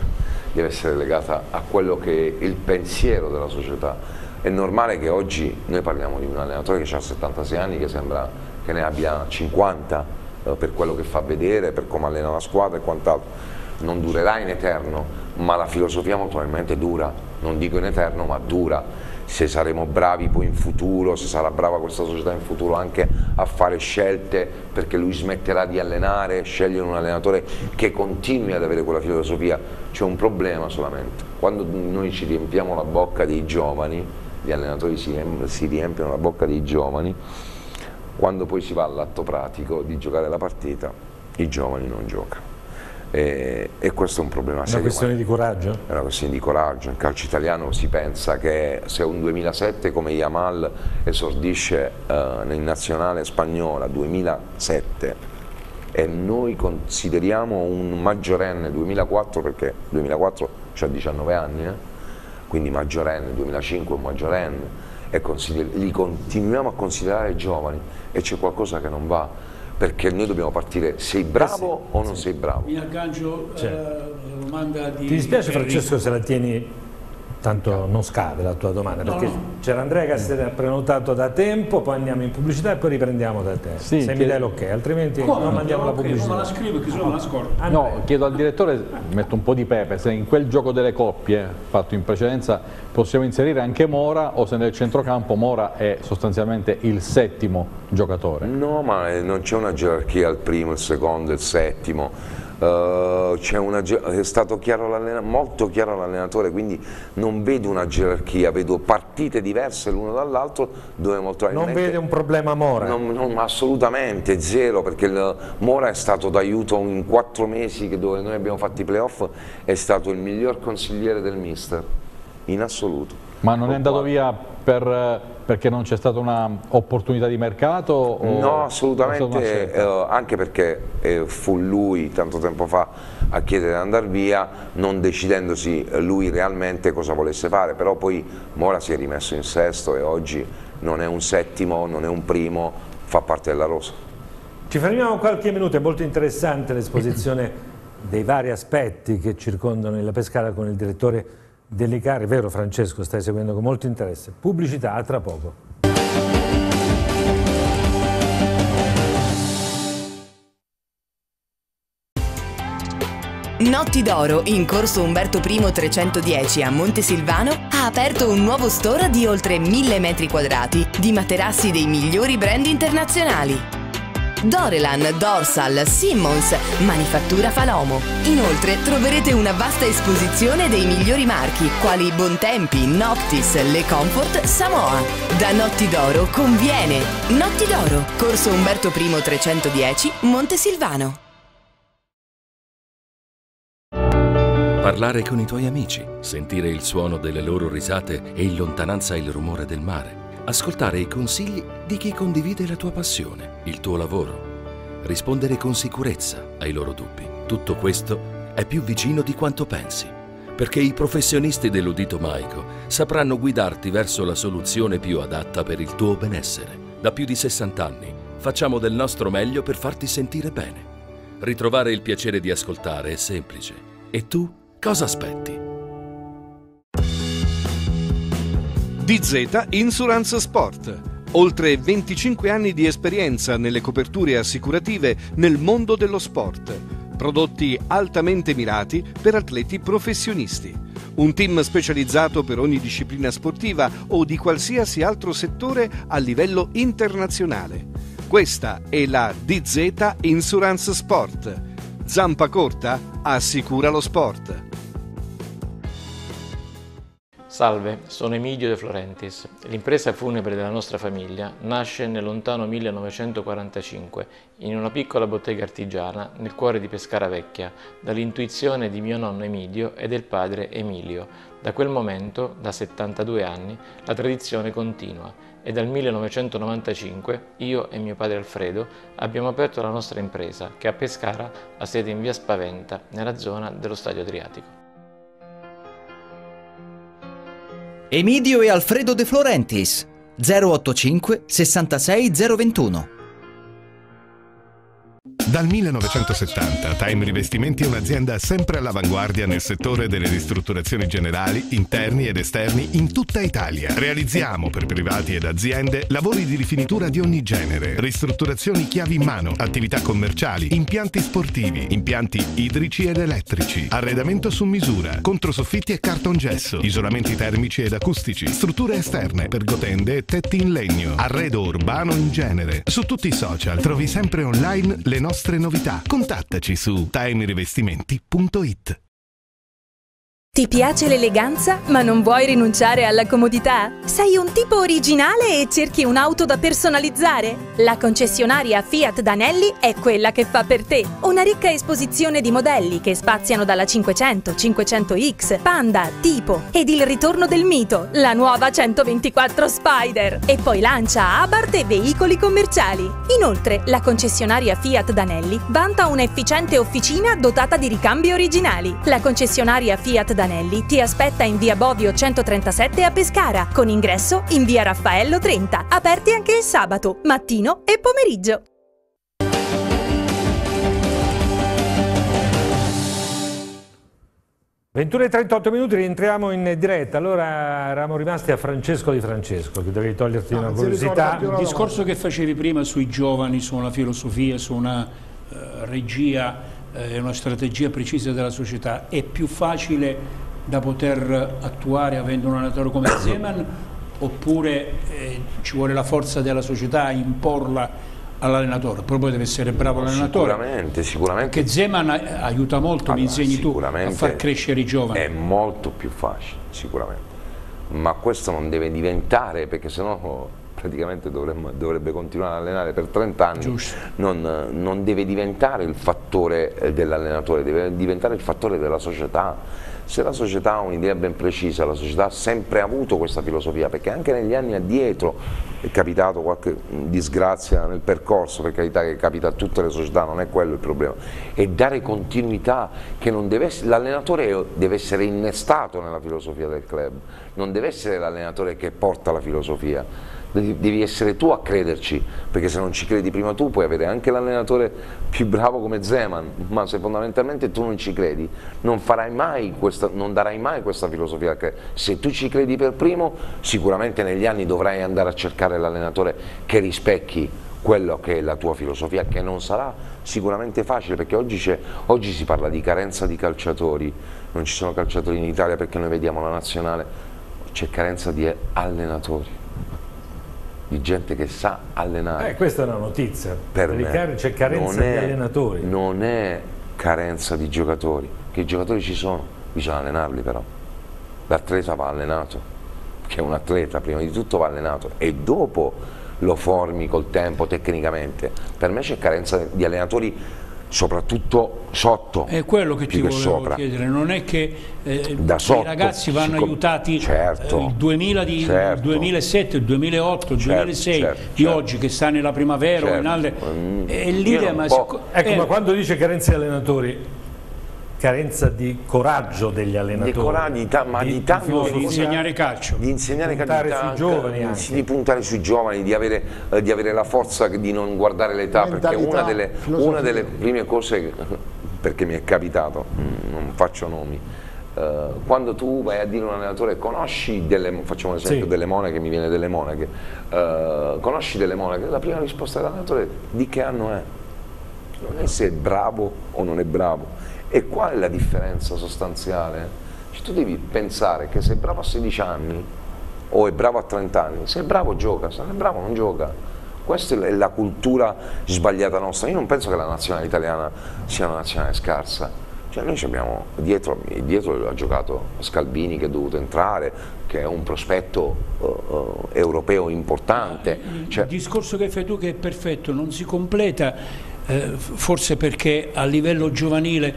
deve essere legata a quello che è il pensiero della società. È normale che oggi noi parliamo di un allenatore che ha 76 anni che sembra che ne abbia 50 eh, per quello che fa vedere, per come allena la squadra e quant'altro non durerà in eterno, ma la filosofia molto probabilmente dura, non dico in eterno, ma dura. Se saremo bravi poi in futuro, se sarà brava questa società in futuro anche a fare scelte perché lui smetterà di allenare, scegliere un allenatore che continui ad avere quella filosofia, c'è un problema solamente. Quando noi ci riempiamo la bocca dei giovani, gli allenatori si, riempiono la bocca dei giovani, quando poi si va all'atto pratico di giocare la partita, i giovani non giocano. E, e, questo è un problema serio. È una questione di coraggio? È una questione di coraggio. In calcio italiano si pensa che se un 2007 come Yamal esordisce uh, nel nazionale spagnola 2007 e noi consideriamo un maggiorenne 2004 perché 2004 c'ha 19 anni, eh? quindi maggiorenne, 2005 un maggiorenne e li continuiamo a considerare giovani e c'è qualcosa che non va perché noi dobbiamo partire sei bravo eh sì, o non sì. sei bravo mi aggancio alla certo. uh, domanda di ti dispiace Francesco se la tieni tanto non scade la tua domanda no, perché no. c'era Andrea che si era prenotato da tempo poi andiamo in pubblicità e poi riprendiamo da te. Sì, se mi dai l'ok altrimenti Come? non mandiamo la pubblicità. non la scrivo che sono la scorta ah, no chiedo al direttore metto un po' di pepe se in quel gioco delle coppie fatto in precedenza possiamo inserire anche Mora o se nel centrocampo Mora è sostanzialmente il settimo giocatore? No ma non c'è una gerarchia al primo, il secondo, il settimo una, è stato chiaro molto chiaro l'allenatore, quindi non vedo una gerarchia, vedo partite diverse l'uno dall'altro dove molto Non vede un problema Mora? Non, non, assolutamente, zero, perché il, Mora è stato d'aiuto in quattro mesi dove noi abbiamo fatto i playoff, è stato il miglior consigliere del mister, in assoluto. Ma non è andato via per perché non c'è stata un'opportunità di mercato? O no, assolutamente, eh, anche perché eh, fu lui tanto tempo fa a chiedere di andare via, non decidendosi lui realmente cosa volesse fare, però poi Mora si è rimesso in sesto e oggi non è un settimo, non è un primo, fa parte della rosa. Ci fermiamo qualche minuto, è molto interessante l'esposizione dei vari aspetti che circondano la Pescara con il direttore Delicare, vero Francesco, stai seguendo con molto interesse. Pubblicità, a tra poco. Notti d'Oro, in corso Umberto I 310 a Montesilvano, ha aperto un nuovo store di oltre 1000 metri quadrati di materassi dei migliori brand internazionali. Dorelan, Dorsal, Simmons, Manifattura Falomo. Inoltre troverete una vasta esposizione dei migliori marchi, quali Bontempi, Noctis, Le Comfort, Samoa. Da Notti d'Oro conviene. Notti d'Oro, Corso Umberto I 310, Montesilvano. Parlare con i tuoi amici, sentire il suono delle loro risate e in lontananza il rumore del mare ascoltare i consigli di chi condivide la tua passione, il tuo lavoro, rispondere con sicurezza ai loro dubbi. Tutto questo è più vicino di quanto pensi, perché i professionisti dell'udito maico sapranno guidarti verso la soluzione più adatta per il tuo benessere. Da più di 60 anni facciamo del nostro meglio per farti sentire bene. Ritrovare il piacere di ascoltare è semplice. E tu cosa aspetti? DZ Insurance Sport. Oltre 25 anni di esperienza nelle coperture assicurative nel mondo dello sport prodotti altamente mirati per atleti professionisti. Un team specializzato per ogni disciplina sportiva o di qualsiasi altro settore a livello internazionale. Questa è la DZ Insurance Sport. Zampa corta assicura lo sport. Salve, sono Emilio De Florentis. L'impresa funebre della nostra famiglia nasce nel lontano 1945 in una piccola bottega artigiana nel cuore di Pescara Vecchia, dall'intuizione di mio nonno Emilio e del padre Emilio. Da quel momento, da 72 anni, la tradizione continua e dal 1995 io e mio padre Alfredo abbiamo aperto la nostra impresa che a Pescara ha sede in via Spaventa, nella zona dello Stadio Adriatico. Emidio e Alfredo De Florentis. 085 66 021 dal 1970 Time Rivestimenti è un'azienda sempre all'avanguardia nel settore delle ristrutturazioni generali, interni ed esterni in tutta Italia. Realizziamo per privati ed aziende lavori di rifinitura di ogni genere, ristrutturazioni chiavi in mano, attività commerciali, impianti sportivi, impianti idrici ed elettrici, arredamento su misura, controsoffitti e cartongesso, isolamenti termici ed acustici, strutture esterne, pergotende e tetti in legno, arredo urbano in genere. Su tutti i social trovi sempre online le nostre nostre novità. Contattaci su timerivestimenti.it. Ti piace l'eleganza ma non vuoi rinunciare alla comodità? Sei un tipo originale e cerchi un'auto da personalizzare? La concessionaria Fiat Danelli è quella che fa per te. Una ricca esposizione di modelli che spaziano dalla 500, 500X, Panda, Tipo ed il ritorno del mito, la nuova 124 Spider. E poi lancia Abarth e veicoli commerciali. Inoltre, la concessionaria Fiat Danelli vanta un'efficiente officina dotata di ricambi originali. La concessionaria Fiat Danelli ti aspetta in via Bovio 137 a Pescara, con ingresso in via Raffaello 30, aperti anche il sabato, mattino e pomeriggio. «21.38 minuti, rientriamo in diretta. Allora eravamo rimasti a Francesco Di Francesco, che dovevi toglierti No, una curiosità. Il discorso che facevi prima sui giovani, su una filosofia, su una eh, regia e una strategia precisa della società, è più facile da poter attuare avendo un allenatore come Zeman oppure eh, ci vuole la forza della società a imporla all'allenatore, proprio deve essere bravo l'allenatore. Sicuramente, sicuramente. Che Zeman aiuta molto, mi Allora, insegni tu, a far crescere i giovani. È molto più facile, sicuramente. Ma questo non deve diventare, perché sennò praticamente dovremmo- dovrebbe continuare ad allenare per 30 anni. Non, non deve diventare il fattore eh, dell'allenatore, deve diventare il fattore della società. Se la società ha un'idea ben precisa, la società ha sempre avuto questa filosofia, perché anche negli anni addietro è capitato qualche mh, disgrazia nel percorso, per carità che capita a tutte le società, non è quello il problema, è dare continuità, che non deve essere, l'allenatore deve essere innestato nella filosofia del club, non deve essere l'allenatore che porta la filosofia, devi essere tu a crederci, perché se non ci credi prima tu puoi avere anche l'allenatore più bravo come Zeman, ma se fondamentalmente tu non ci credi non, questa, non darai mai questa filosofia. Se tu ci credi per primo sicuramente negli anni dovrai andare a cercare l'allenatore che rispecchi quello che è la tua filosofia, che non sarà sicuramente facile, perché oggi, oggi si parla di carenza di calciatori, non ci sono calciatori in Italia perché noi vediamo la nazionale, c'è carenza di allenatori di gente che sa allenare. Eh, questa è una notizia. per Perché me c'è carenza non di è- allenatori. Non è carenza di giocatori, che i giocatori ci sono, bisogna allenarli però. L'atleta va allenato, che è un atleta prima di tutto va allenato e dopo lo formi col tempo tecnicamente. Per me c'è carenza di allenatori soprattutto sotto, È quello che ti che volevo sopra. chiedere, non è che eh, Da i sotto, ragazzi vanno aiutati certo, eh, il 2000 di, certo. il 2007, il 2008, il Certo, 2006 certo, di certo. oggi che sta nella primavera o in Certo. altre... Mm. E l'idea, ma Ecco, eh, ma quando dice carenza di allenatori, carenza di coraggio degli allenatori. Di coraggio, di ma di, tanto no, di filosofia- insegnare calcio. di insegnare Puntare calcio, sui di- giovani di, anche. di puntare sui giovani, di avere, eh, di avere la forza di non guardare l'età, perché una delle, una delle prime cose, perché mi è capitato, mm, non faccio nomi, eh, quando tu vai a dire a un allenatore conosci delle, facciamo un esempio Sì. delle monache, mi viene delle monache, eh, conosci delle monache, la prima risposta dell'allenatore è di che anno è? non è se è bravo o non è bravo, e qual è la differenza sostanziale? Cioè, tu devi pensare che se è bravo a 16 anni o è bravo a 30 anni, se è bravo gioca, se non è bravo non gioca. Questa è la cultura sbagliata nostra. Io non penso che la nazionale italiana sia una nazionale scarsa. Cioè noi abbiamo dietro, dietro ha giocato Scalvini che è dovuto entrare, che è un prospetto uh, uh, europeo importante. Cioè... Il discorso che fai tu che è perfetto non si completa eh, forse perché a livello giovanile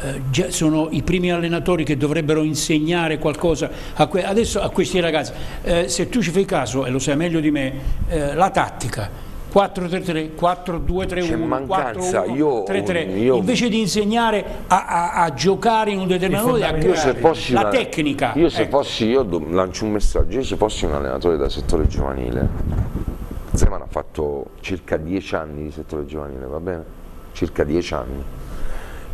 eh, sono i primi allenatori che dovrebbero insegnare qualcosa a adesso a questi ragazzi. Eh, se tu ci fai caso, e lo sai meglio di me, eh, la tattica. 4-3-3, 4-2-3-1, 4-1-3-3 invece di insegnare a, a, a giocare in un determinato modo io se fossi la una, tecnica io se ecco. fossi io lancio un messaggio io se fossi un allenatore da settore giovanile Zeman ha fatto circa 10 anni di settore giovanile va bene? circa 10 anni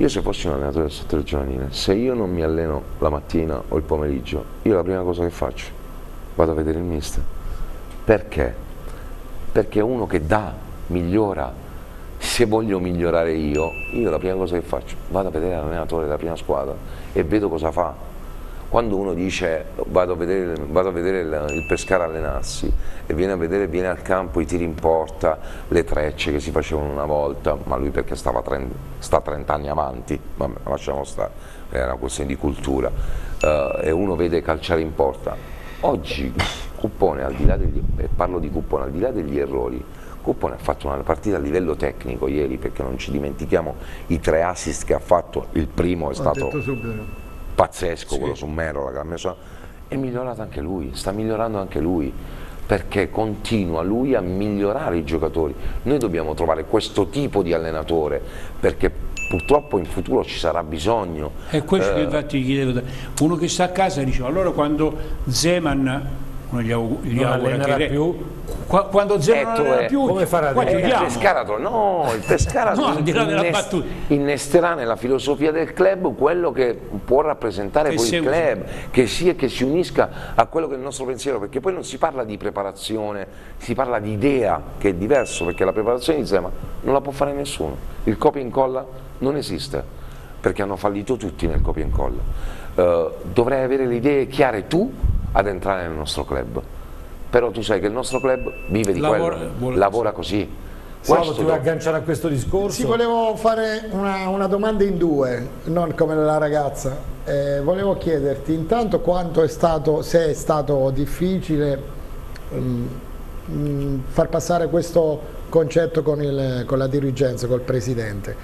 io se fossi un allenatore del settore giovanile, se io non mi alleno la mattina o il pomeriggio, io la prima cosa che faccio, vado a vedere il mister. Perché? Perché uno che dà, migliora, se voglio migliorare io, io la prima cosa che faccio, vado a vedere l'allenatore della prima squadra e vedo cosa fa, quando uno dice vado a vedere, vado a vedere il, il, Pescara allenarsi e viene a vedere, viene al campo i tiri in porta, le trecce che si facevano una volta, ma lui perché stava 30, sta 30 anni avanti, vabbè, lasciamo stare, è una questione di cultura, uh, e uno vede calciare in porta. Oggi Cuppone, al di là degli, parlo di Cuppone, al di là degli errori, Cuppone ha fatto una partita a livello tecnico ieri perché non ci dimentichiamo i tre assist che ha fatto, il primo è stato pazzesco sì. quello su Merola che ha messo è migliorato anche lui, sta migliorando anche lui perché continua lui a migliorare i giocatori. Noi dobbiamo trovare questo tipo di allenatore perché purtroppo in futuro ci sarà bisogno. È questo eh, che infatti chiedevo uno che sta a casa dice allora quando Zeman non gli, aug gli non augura che più? Qu quando Zero non è più come farà qua eh, il Pescara no il Pescara no, innest innesterà nella filosofia del club quello che può rappresentare poi il club che sia che si unisca a quello che è il nostro pensiero perché poi non si parla di preparazione si parla di idea che è diverso perché la preparazione di Zema non la può fare nessuno. Il copia e incolla non esiste perché hanno fallito tutti nel copia e incolla. Uh, dovrai avere le idee chiare tu ad entrare nel nostro club. Però tu sai che il nostro club vive di lavora, quello, lavora così. Paolo, ti vuoi agganciare a questo discorso? Sì, volevo fare una, una domanda in due, non come la ragazza. Eh, volevo chiederti intanto quanto è stato, se è stato difficile um, far passare questo concetto con, il, con la dirigenza, col presidente.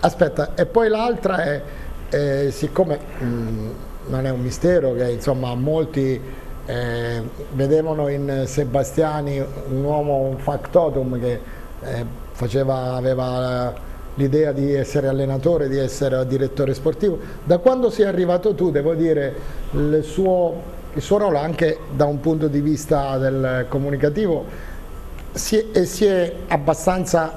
Aspetta, e poi l'altra è, eh, siccome... Um, non è un mistero che insomma molti eh, vedevano in Sebastiani un uomo, un factotum che eh, faceva, aveva l'idea di essere allenatore, di essere direttore sportivo. Da quando sei arrivato tu, devo dire, il suo, il suo ruolo anche da un punto di vista del comunicativo si è, si è abbastanza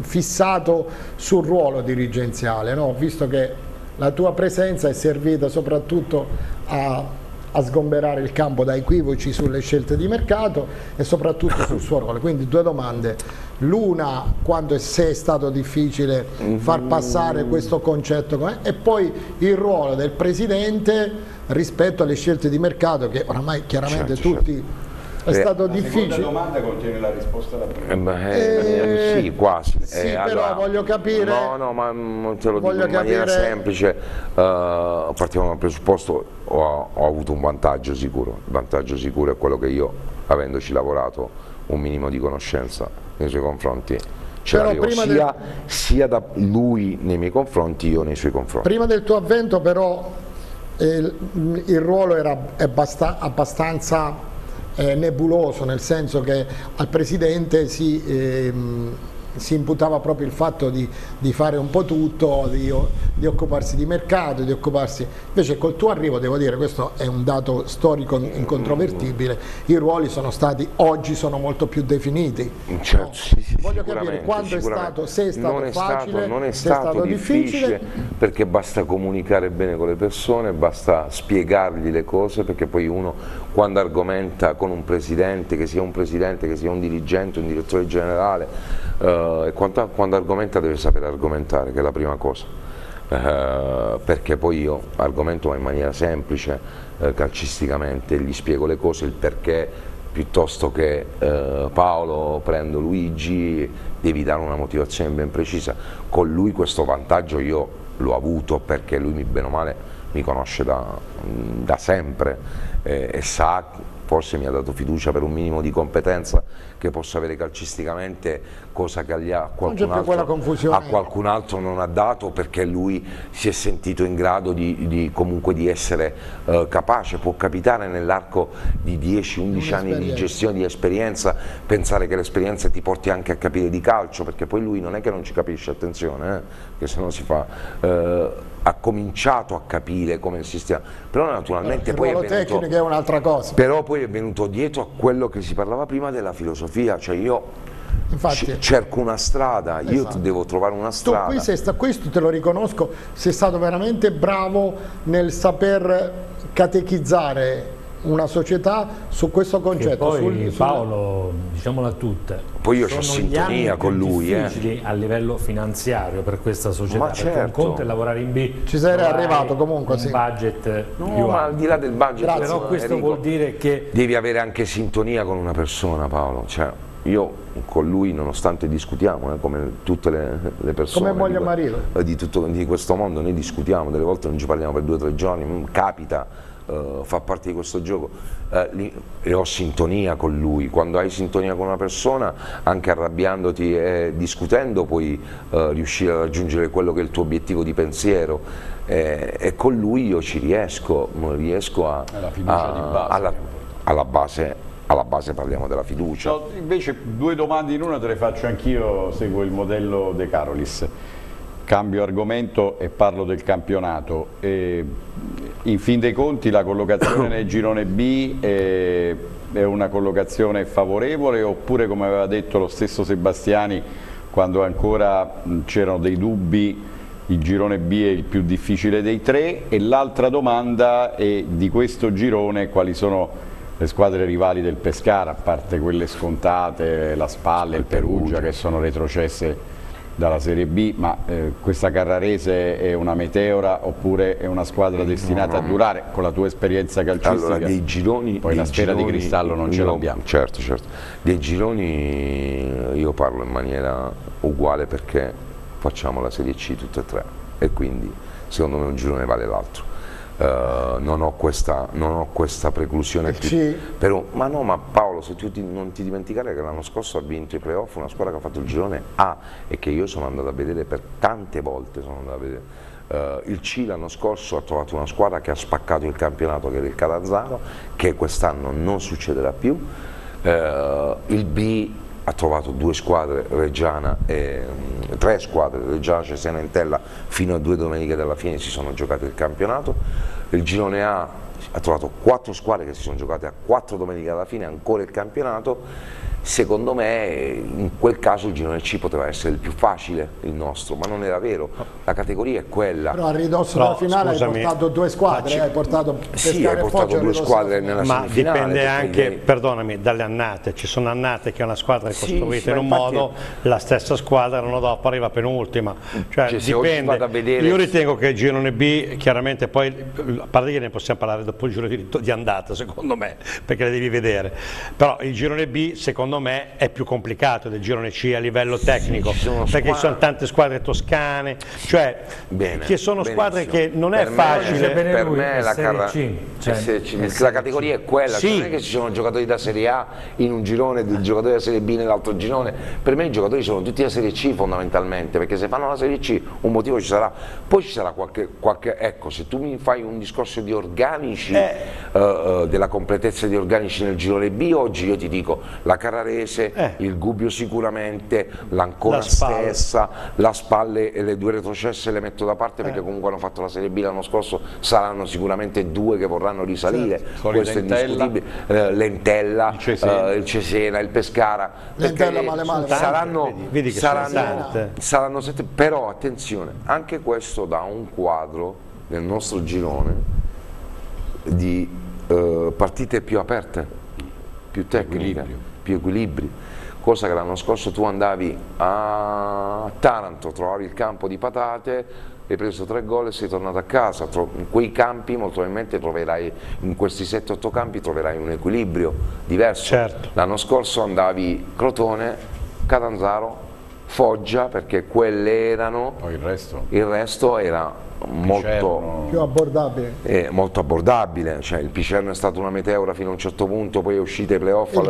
fissato sul ruolo dirigenziale, no? visto che la tua presenza è servita soprattutto a, a sgomberare il campo da equivoci sulle scelte di mercato e soprattutto sul suo ruolo. Quindi due domande. L'una, quando è, se è stato difficile far passare questo concetto e poi il ruolo del Presidente rispetto alle scelte di mercato che oramai chiaramente certo, tutti certo è eh, stato difficile. La domanda contiene la risposta alla prima. Eh, eh, sì, quasi. Sì, eh, però allora, voglio capire. No, no, ma non te lo dico in maniera semplice. Uh, partiamo dal presupposto, ho, ho, avuto un vantaggio sicuro. Il vantaggio sicuro è quello che io, avendoci lavorato, un minimo di conoscenza nei suoi confronti. Ce sia, del... sia da lui nei miei confronti, io nei suoi confronti. Prima del tuo avvento però il, il ruolo era abbastanza eh, nebuloso, nel senso che al Presidente si, ehm, si imputava proprio il fatto di, di fare un po' tutto, di, di, occuparsi di mercato, di occuparsi... Invece col tuo arrivo, devo dire, questo è un dato storico incontrovertibile, i ruoli sono stati, oggi sono molto più definiti. Certo, no? sì, sì, Voglio capire quando è stato, se è stato non è facile, stato, non è se stato, è stato difficile, difficile, perché basta comunicare bene con le persone, basta spiegargli le cose, perché poi uno quando argomenta con un presidente, che sia un presidente, che sia un dirigente, un direttore generale, eh, quando, quando argomenta deve sapere argomentare, che è la prima cosa. Eh, perché poi io argomento in maniera semplice, eh, calcisticamente, gli spiego le cose, il perché, piuttosto che eh, Paolo prendo Luigi, devi dare una motivazione ben precisa. Con lui questo vantaggio io l'ho avuto perché lui bene o male mi conosce da, da sempre eh, e sa forse mi ha dato fiducia per un minimo di competenza che posso avere calcisticamente, cosa che a qualcun, altro, a qualcun altro, non ha dato perché lui si è sentito in grado di, di comunque di essere eh, capace, può capitare nell'arco di 10-11 anni di gestione di esperienza, pensare che l'esperienza ti porti anche a capire di calcio, perché poi lui non è che non ci capisce, attenzione, eh, che se no si fa... Eh, ha cominciato a capire come il sistema, però naturalmente poi è venuto, è un'altra cosa. Però poi è venuto dietro a quello che si parlava prima della filosofia, cioè io Infatti, cerco una strada, esatto. io devo trovare una strada. Tu qui sei sta, questo te lo riconosco, sei stato veramente bravo nel saper catechizzare una società su questo concetto. Che poi sul, Paolo, diciamola tutta, poi io ho sintonia con lui. Sono difficili eh. a livello finanziario per questa società, ma certo. un conto è lavorare in B. Ci sei arrivato comunque, un sì. budget no, più ma alto. al di là del budget, Grazie, però questo Enrico, vuol dire che... Devi avere anche sintonia con una persona Paolo, cioè, io con lui nonostante discutiamo eh, come tutte le, le persone come moglie e marito di, tutto, di questo mondo noi discutiamo delle volte non ci parliamo per due o tre giorni capita Uh, fa parte di questo gioco uh, e ho sintonia con lui quando hai sintonia con una persona anche arrabbiandoti e discutendo puoi uh, riuscire a raggiungere quello che è il tuo obiettivo di pensiero e, e con lui io ci riesco riesco a, a, alla, alla base alla base parliamo della fiducia. No, invece due domande in una te le faccio anch'io, seguo il modello De Carolis. Cambio argomento e parlo del campionato. E in fin dei conti la collocazione nel girone B è, è una collocazione favorevole oppure come aveva detto lo stesso Sebastiani quando ancora c'erano dei dubbi il girone B è il più difficile dei tre? E l'altra domanda è di questo girone quali sono le squadre rivali del Pescara, a parte quelle scontate, la Spalle, il Perugia. che sono retrocesse dalla Serie B, ma eh, questa Carrarese è una meteora oppure è una squadra destinata no, no. a durare con la tua esperienza calcistica? Allora, dei gironi, poi dei la sfera gironi, di cristallo non ce l'abbiamo. Certo, certo. Dei gironi io parlo in maniera uguale perché facciamo la Serie C tutte e tre e quindi secondo me un girone vale l'altro. Uh, non, ho questa, non, ho questa, preclusione più, però, ma no ma Paolo se tu ti, non ti dimenticare che l'anno scorso ha vinto i playoff una squadra che ha fatto il girone A e che io sono andato a vedere per tante volte uh, il C l'anno scorso ha trovato una squadra che ha spaccato il campionato che era il Calazzaro che quest'anno non succederà più. Uh, il B ha trovato due squadre, Reggiana e tre squadre, Reggiana, Cesena e Entella, fino a due domeniche dalla fine si sono giocate il campionato. Il girone A ha trovato quattro squadre che si sono giocate a quattro domeniche alla fine, ancora il campionato. Secondo me in quel caso il girone C poteva essere il più facile, il nostro, ma non era vero, la categoria è quella. Però a ridosso della finale scusami, hai portato due squadre, eh, hai portato sì, hai portato due squadre nella ma semifinale. Ma dipende anche, perdonami, dalle annate, ci sono annate che una squadra è costruita sì, sì, in un modo, la stessa squadra l'anno dopo arriva penultima, cioè, cioè dipende. Vedere... Io ritengo che il girone B, chiaramente poi, a parte che ne possiamo parlare dopo il giro di, di andata secondo me, perché le devi vedere, però il girone B secondo me è più complicato del girone C a livello tecnico, sì, ci perché ci sono tante squadre toscane, cioè Bene, che sono squadre benissimo. che non è per facile. Me, per me la, carra... cioè, la categoria è quella, sì. cioè non è che ci sono giocatori da Serie A in un girone, giocatori da Serie B nell'altro girone, per me i giocatori sono tutti da Serie C fondamentalmente, perché se fanno la Serie C un motivo ci sarà, poi ci sarà qualche, qualche ecco se tu mi fai un discorso di organici, eh. uh, uh, della completezza di organici nel girone B, oggi io ti dico la Carrarese, eh. il Gubbio sicuramente, l'Ancona la stessa, la Spalle e le due retrocesse le metto da parte perché eh. comunque hanno fatto la Serie B l'anno scorso, saranno sicuramente due che vorranno risalire, certo. questo è indiscutibile, uh, L'Entella, il Cesena. il Cesena, il Pescara, L'Entella male male, saranno, vedi, vedi saranno, saranno sette, però attenzione, anche questo dà un quadro nel nostro girone di uh, partite più aperte, più tecniche, più equilibri. cosa che l'anno scorso tu andavi a Taranto, trovavi il campo di patate, hai preso tre gol e sei tornato a casa, in quei campi molto probabilmente troverai, in questi 7-8 campi troverai un equilibrio diverso. Certo. L'anno scorso andavi Crotone, Catanzaro, Foggia perché quelle erano, il resto, il resto era molto, più abbordabile. eh, molto abbordabile, cioè, il Picerno è stato una meteora fino a un certo punto, poi è uscita ai playoff. Il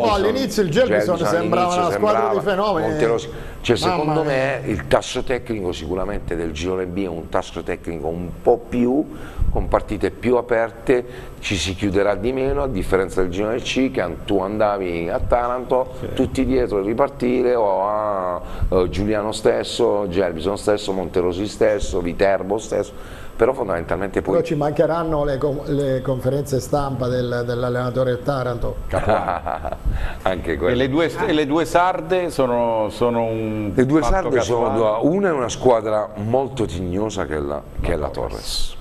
No, no, all'inizio il Gelbison Gelbison sembrava una squadra di fenomeni. Cioè, secondo me il tasso tecnico sicuramente del girone B è un tasso tecnico un po' più, con partite più aperte, ci si chiuderà di meno, a differenza del girone C che tu andavi a Taranto, tutti dietro a ripartire, o a eh, Giuliano stesso, Gelbison stesso, Monterosi stesso, Viterbo stesso, però fondamentalmente poi... Però ci mancheranno le, com- le conferenze stampa del- dell'allenatore del Taranto. Anche E quello. le due, e le due sarde sono, sono un Le due sarde sono casuale? due, una è una squadra molto tignosa che è la, che è la Torres,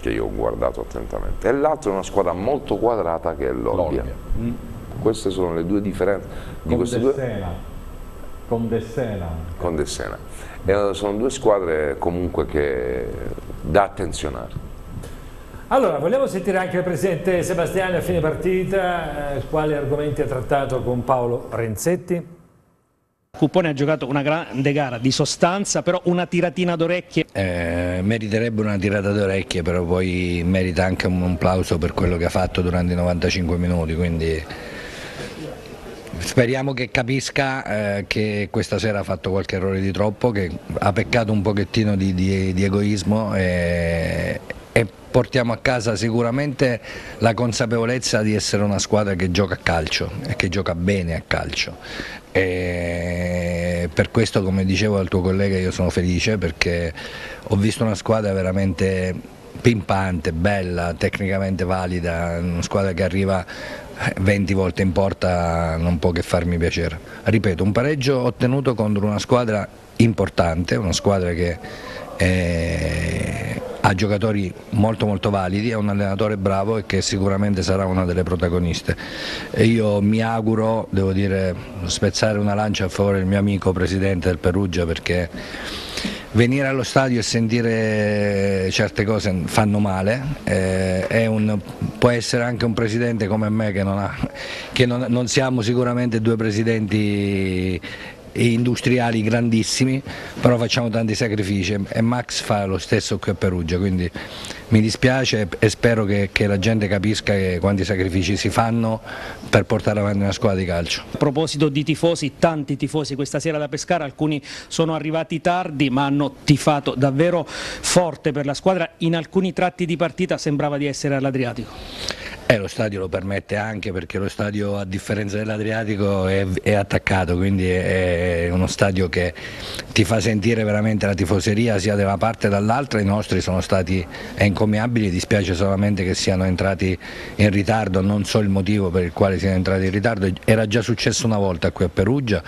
che io ho guardato attentamente, e l'altra è una squadra molto quadrata che è l'Olbia. Mm. Queste sono le due differenze di Con queste due Dessena. Con Dessena. con Dessena. E, sono due squadre comunque che da attenzionare. Allora, vogliamo sentire anche il Presidente Sebastiani a fine partita, eh, quali argomenti ha trattato con Paolo Renzetti? Cuppone ha giocato una grande gara di sostanza, però una tiratina d'orecchie. Eh, meriterebbe una tirata d'orecchie, però poi merita anche un applauso per quello che ha fatto durante i 95 minuti, quindi speriamo che capisca eh, che questa sera ha fatto qualche errore di troppo, che ha peccato un pochettino di, di- di egoismo e, e portiamo a casa sicuramente la consapevolezza di essere una squadra che gioca a calcio e che gioca bene a calcio. E per questo, come dicevo al tuo collega, io sono felice perché ho visto una squadra veramente pimpante, bella, tecnicamente valida, una squadra che arriva 20 volte in porta non può che farmi piacere. Ripeto, un pareggio ottenuto contro una squadra importante, una squadra che eh, ha giocatori molto molto validi, ha un allenatore bravo e che sicuramente sarà una delle protagoniste. E io mi auguro, devo dire, spezzare una lancia a favore del mio amico presidente del Perugia perché venire allo stadio e sentire certe cose fanno male, eh, un- può essere anche un presidente come me che non, ha- che non- non siamo sicuramente due presidenti industriali grandissimi, però facciamo tanti sacrifici e Max fa lo stesso qui a Perugia, quindi mi dispiace e spero che, che la gente capisca quanti sacrifici si fanno per portare avanti una squadra di calcio. A proposito di tifosi, tanti tifosi questa sera da Pescara, alcuni sono arrivati tardi ma hanno tifato davvero forte per la squadra, in alcuni tratti di partita sembrava di essere all'Adriatico. Eh, lo stadio lo permette anche perché lo stadio a differenza dell'Adriatico è, è attaccato, quindi è, uno stadio che ti fa sentire veramente la tifoseria sia da una parte che dall'altra, i nostri sono stati encomiabili, dispiace solamente che siano entrati in ritardo, non so il motivo per il quale siano entrati in ritardo, era già successo una volta qui a Perugia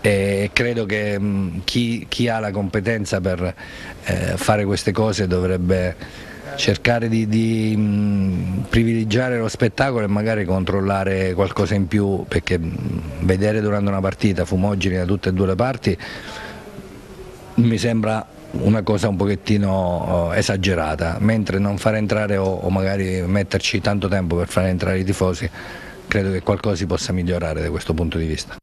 e credo che chi, chi ha la competenza per eh, fare queste cose dovrebbe cercare di, di, mh, privilegiare lo spettacolo e magari controllare qualcosa in più perché mh, vedere durante una partita fumogeni da tutte e due le parti mi sembra una cosa un pochettino eh, esagerata, mentre non far entrare o magari metterci tanto tempo per far entrare i tifosi, credo che qualcosa si possa migliorare da questo punto di vista.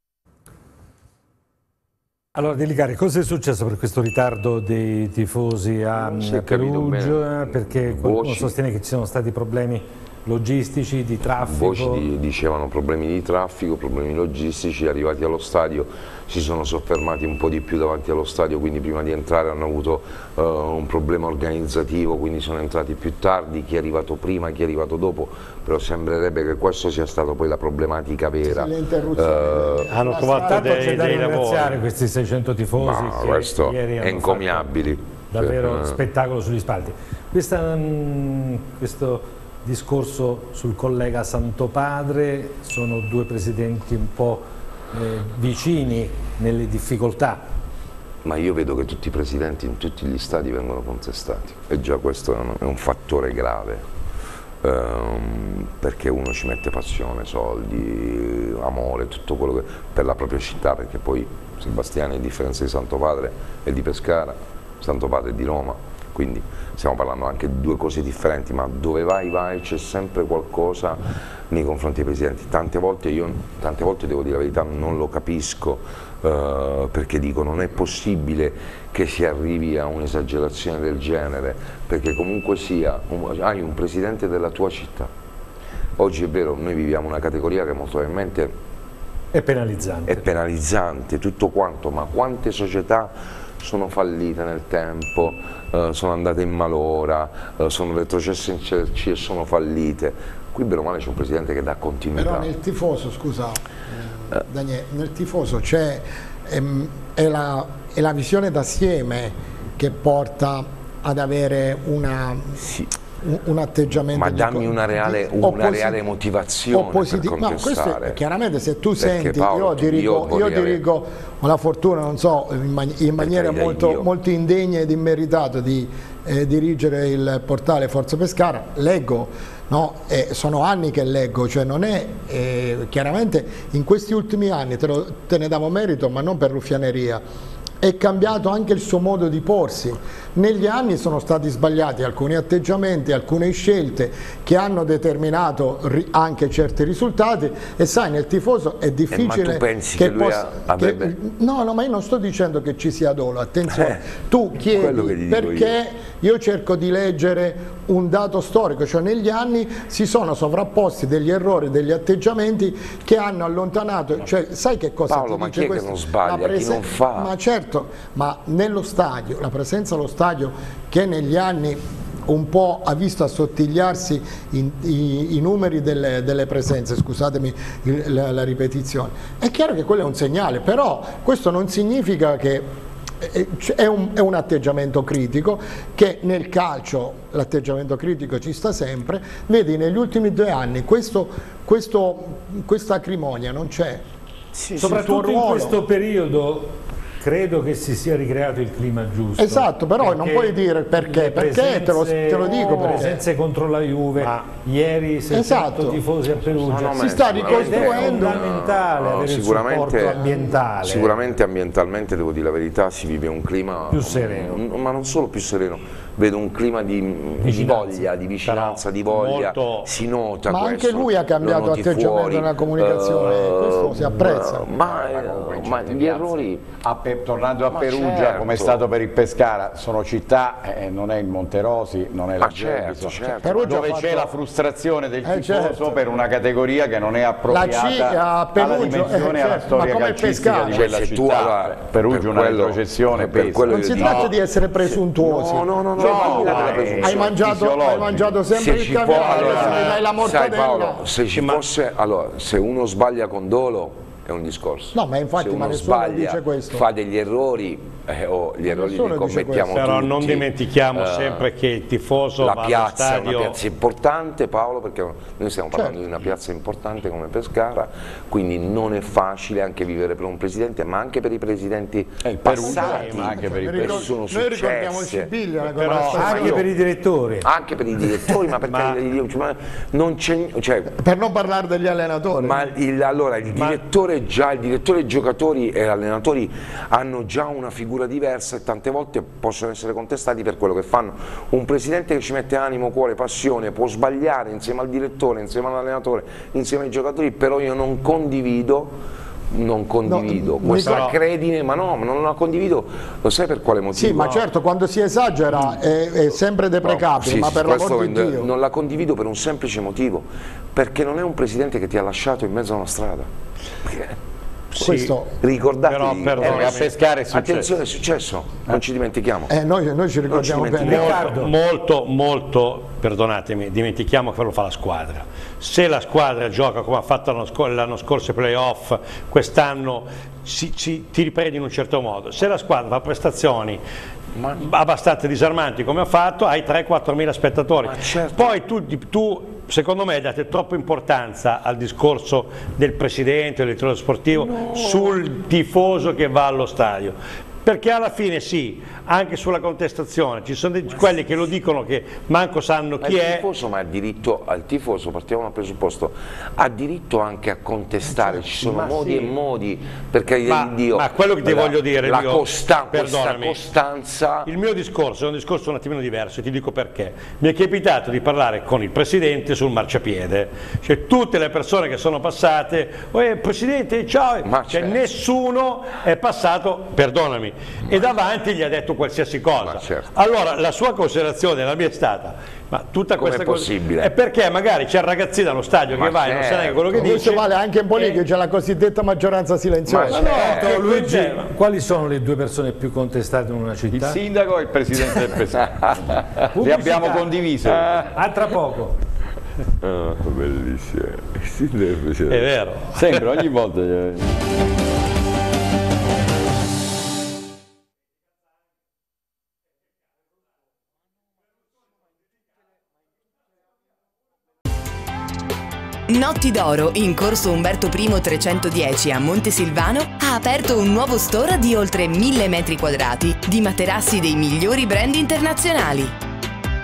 Allora, Delicari, cosa è successo per questo ritardo dei tifosi a a Perugia? Perché qualcuno sostiene che ci siano stati problemi logistici, di traffico. Voci di- dicevano problemi di traffico, problemi logistici, arrivati allo stadio si sono soffermati un po' di più davanti allo stadio, quindi prima di entrare hanno avuto eh, un problema organizzativo, quindi sono entrati più tardi, chi è arrivato prima, chi è arrivato dopo, però sembrerebbe che questo sia stato poi la problematica vera. interruzioni. Eh, Hanno trovato Intanto c'è dei, da dei ringraziare lavori. questi 600 tifosi ma che questo ieri è encomiabili. davvero Cioè, eh, spettacolo sugli spalti. Questa, mm, questo discorso sul collega Santopadre sono due presidenti un po' eh, vicini nelle difficoltà. Ma io vedo che tutti i presidenti in tutti gli stati vengono contestati e già questo è un, è un fattore grave. Ehm, perché uno ci mette passione, soldi, amore, tutto quello che per la propria città, perché poi Sebastiani a differenza di Santo Padre è di Pescara, Santo Padre è di Roma, quindi stiamo parlando anche di due cose differenti, ma dove vai vai c'è sempre qualcosa nei confronti dei presidenti. Tante volte io, tante volte devo dire la verità, non lo capisco eh, perché dico non è possibile che si arrivi a un'esagerazione del genere, perché comunque sia, un, hai un presidente della tua città. Oggi è vero, noi viviamo una categoria che molto probabilmente è penalizzante. È penalizzante tutto quanto, ma quante società sono fallite nel tempo, eh, sono andate in malora, eh, sono retrocesse in CRC e sono fallite. Qui bene o male c'è un presidente che dà continuità. Però nel tifoso, scusa eh, Daniele, nel tifoso c'è ehm, è, la, è la visione d'assieme che porta ad avere una... Sì un atteggiamento ma dammi una reale, una reale motivazione per contestare no, è, chiaramente se tu senti Paolo, io dirigo, io, io dirigo ho la fortuna non so in, man in maniera molto, molto, indegna ed immeritata di eh, dirigere il portale Forza Pescara. Leggo no? eh, sono anni che leggo cioè non è eh, chiaramente in questi ultimi anni te, lo, te ne davo merito ma non per ruffianeria è cambiato anche il suo modo di porsi. Negli anni sono stati sbagliati alcuni atteggiamenti, alcune scelte che hanno determinato anche certi risultati e sai nel tifoso è difficile eh, tu che, che possa... Che, no, no, ma io non sto dicendo che ci sia dolo, attenzione, eh, tu chiedi perché io. io cerco di leggere un dato storico, cioè negli anni si sono sovrapposti degli errori, degli atteggiamenti che hanno allontanato, cioè sai che cosa Paolo, ti ma dice chi è questo? che non sbaglia, chi non fa? Ma certo, ma nello stadio, la presenza allo stadio che negli anni un po' ha visto assottigliarsi i, i, i numeri delle, delle, presenze, scusatemi la, la ripetizione, è chiaro che quello è un segnale, però questo non significa che è un, è un, atteggiamento critico che nel calcio l'atteggiamento critico ci sta sempre. Vedi negli ultimi due anni questo, questo, questa acrimonia non c'è. Sì, soprattutto in questo periodo Credo che si sia ricreato il clima giusto. Esatto, però non puoi dire perché, perché te lo, te lo dico. Perché. Presenze contro la Juve, Ma ieri 600 esatto. tifosi a Perugia. Si sta ricostruendo. È fondamentale no, avere sicuramente, ambientale. Sicuramente ambientalmente, devo dire la verità, si vive un clima... Più sereno. Ma non solo più sereno, vedo un clima di, di voglia, di vicinanza, però, di voglia, molto... si nota Ma questo, anche lui ha cambiato atteggiamento nella comunicazione, uh, questo si apprezza. Ma, ma, ma gli errori tornando a Ma Perugia, certo. come è stato per il Pescara, sono città, eh, non è il Monterosi, non è la certo, certo. dove c'è la frustrazione del eh, tifoso certo. per una categoria che non è appropriata Perugia, alla dimensione e alla certo. storia calcistica di quella cioè, città. Allora, Perugia una quello, retrocessione. Non si tratta di essere presuntuosi. No, no, no, no, no, no hai, mangiato, hai mangiato sempre il caviale, allora, la mortadella. Sai Paolo, se ci fosse, allora, se uno sbaglia con dolo è un discorso. No, ma infatti Se ma nessuno sbaglia, fa degli errori eh, o gli errori li commettiamo Però tutti. non dimentichiamo uh, sempre che il tifoso la va piazza stadio... è una piazza importante Paolo perché noi stiamo parlando certo. di una piazza importante come Pescara quindi non è facile anche vivere per un presidente ma anche per i presidenti eh, passati. ma anche per i noi, sono noi ricordiamo Sibiglia però anche io, per i direttori. Anche per i direttori ma perché ma, ma non c'è cioè, per non parlare degli allenatori. Ma il, allora il ma, direttore già il direttore giocatori e allenatori hanno già una figura figura diversa e tante volte possono essere contestati per quello che fanno. Un presidente che ci mette animo, cuore, passione può sbagliare insieme al direttore, insieme all'allenatore, insieme ai giocatori, però io non condivido non condivido no, questa però... credine, ma no, non la condivido, lo sai per quale motivo? Sì, ma certo, quando si esagera è, è sempre deprecabile, no, sì, ma per l'amor di Dio. Non la condivido per un semplice motivo, perché non è un presidente che ti ha lasciato in mezzo a una strada. Perché sì, questo ricordate però, perdone, a pescare è successo. attenzione è successo non ci dimentichiamo. Eh, noi, noi, ci ricordiamo ci bene. Molto, molto molto perdonatemi dimentichiamo che lo fa la squadra. Se la squadra gioca come ha fatto l'anno scorso ai playoff quest'anno ti riprendi in un certo modo. Se la squadra fa prestazioni ma... abbastanza disarmanti come ha fatto hai 3-4 mila spettatori. Certo. poi tu, tu secondo me date troppa importanza al discorso del presidente, del direttore sportivo, no. sul tifoso che va allo stadio perché alla fine sì, anche sulla contestazione ci sono dei, quelli che lo dicono che manco sanno Ma chi il è. tifoso, ma ha diritto, al tifoso, partiamo dal presupposto, ha diritto anche a contestare, ci sono Ma modi sì. e modi, per carità Ma, di Dio. ma quello che ti la- voglio dire, la io- costa- costanza il mio discorso è un discorso un attimino diverso e ti dico perché. Mi è capitato di parlare con il Presidente sul marciapiede, cioè tutte le persone che sono passate, "Eh, Presidente ciao, cioè, certo. nessuno è passato, perdonami, e davanti gli ha detto qualsiasi cosa. certo. Allora la sua considerazione, la mia è stata, ma tutta Com'è questa cosa possibile? è perché magari c'è il ragazzino allo stadio Ma che va e non sa neanche quello che Questo dice. vale anche in politica, c'è la cosiddetta maggioranza silenziosa. Ma certo, Ecco, Luigi, quali sono le due persone più contestate in una Il città? sindaco e il presidente del Pescara. Le abbiamo condivise. A tra poco. Ah, bellissimo. È vero. Sempre, ogni volta. Notti d'Oro, in corso Umberto I 310 a Montesilvano, ha aperto un nuovo store di oltre 1000 metri quadrati di materassi dei migliori brand internazionali.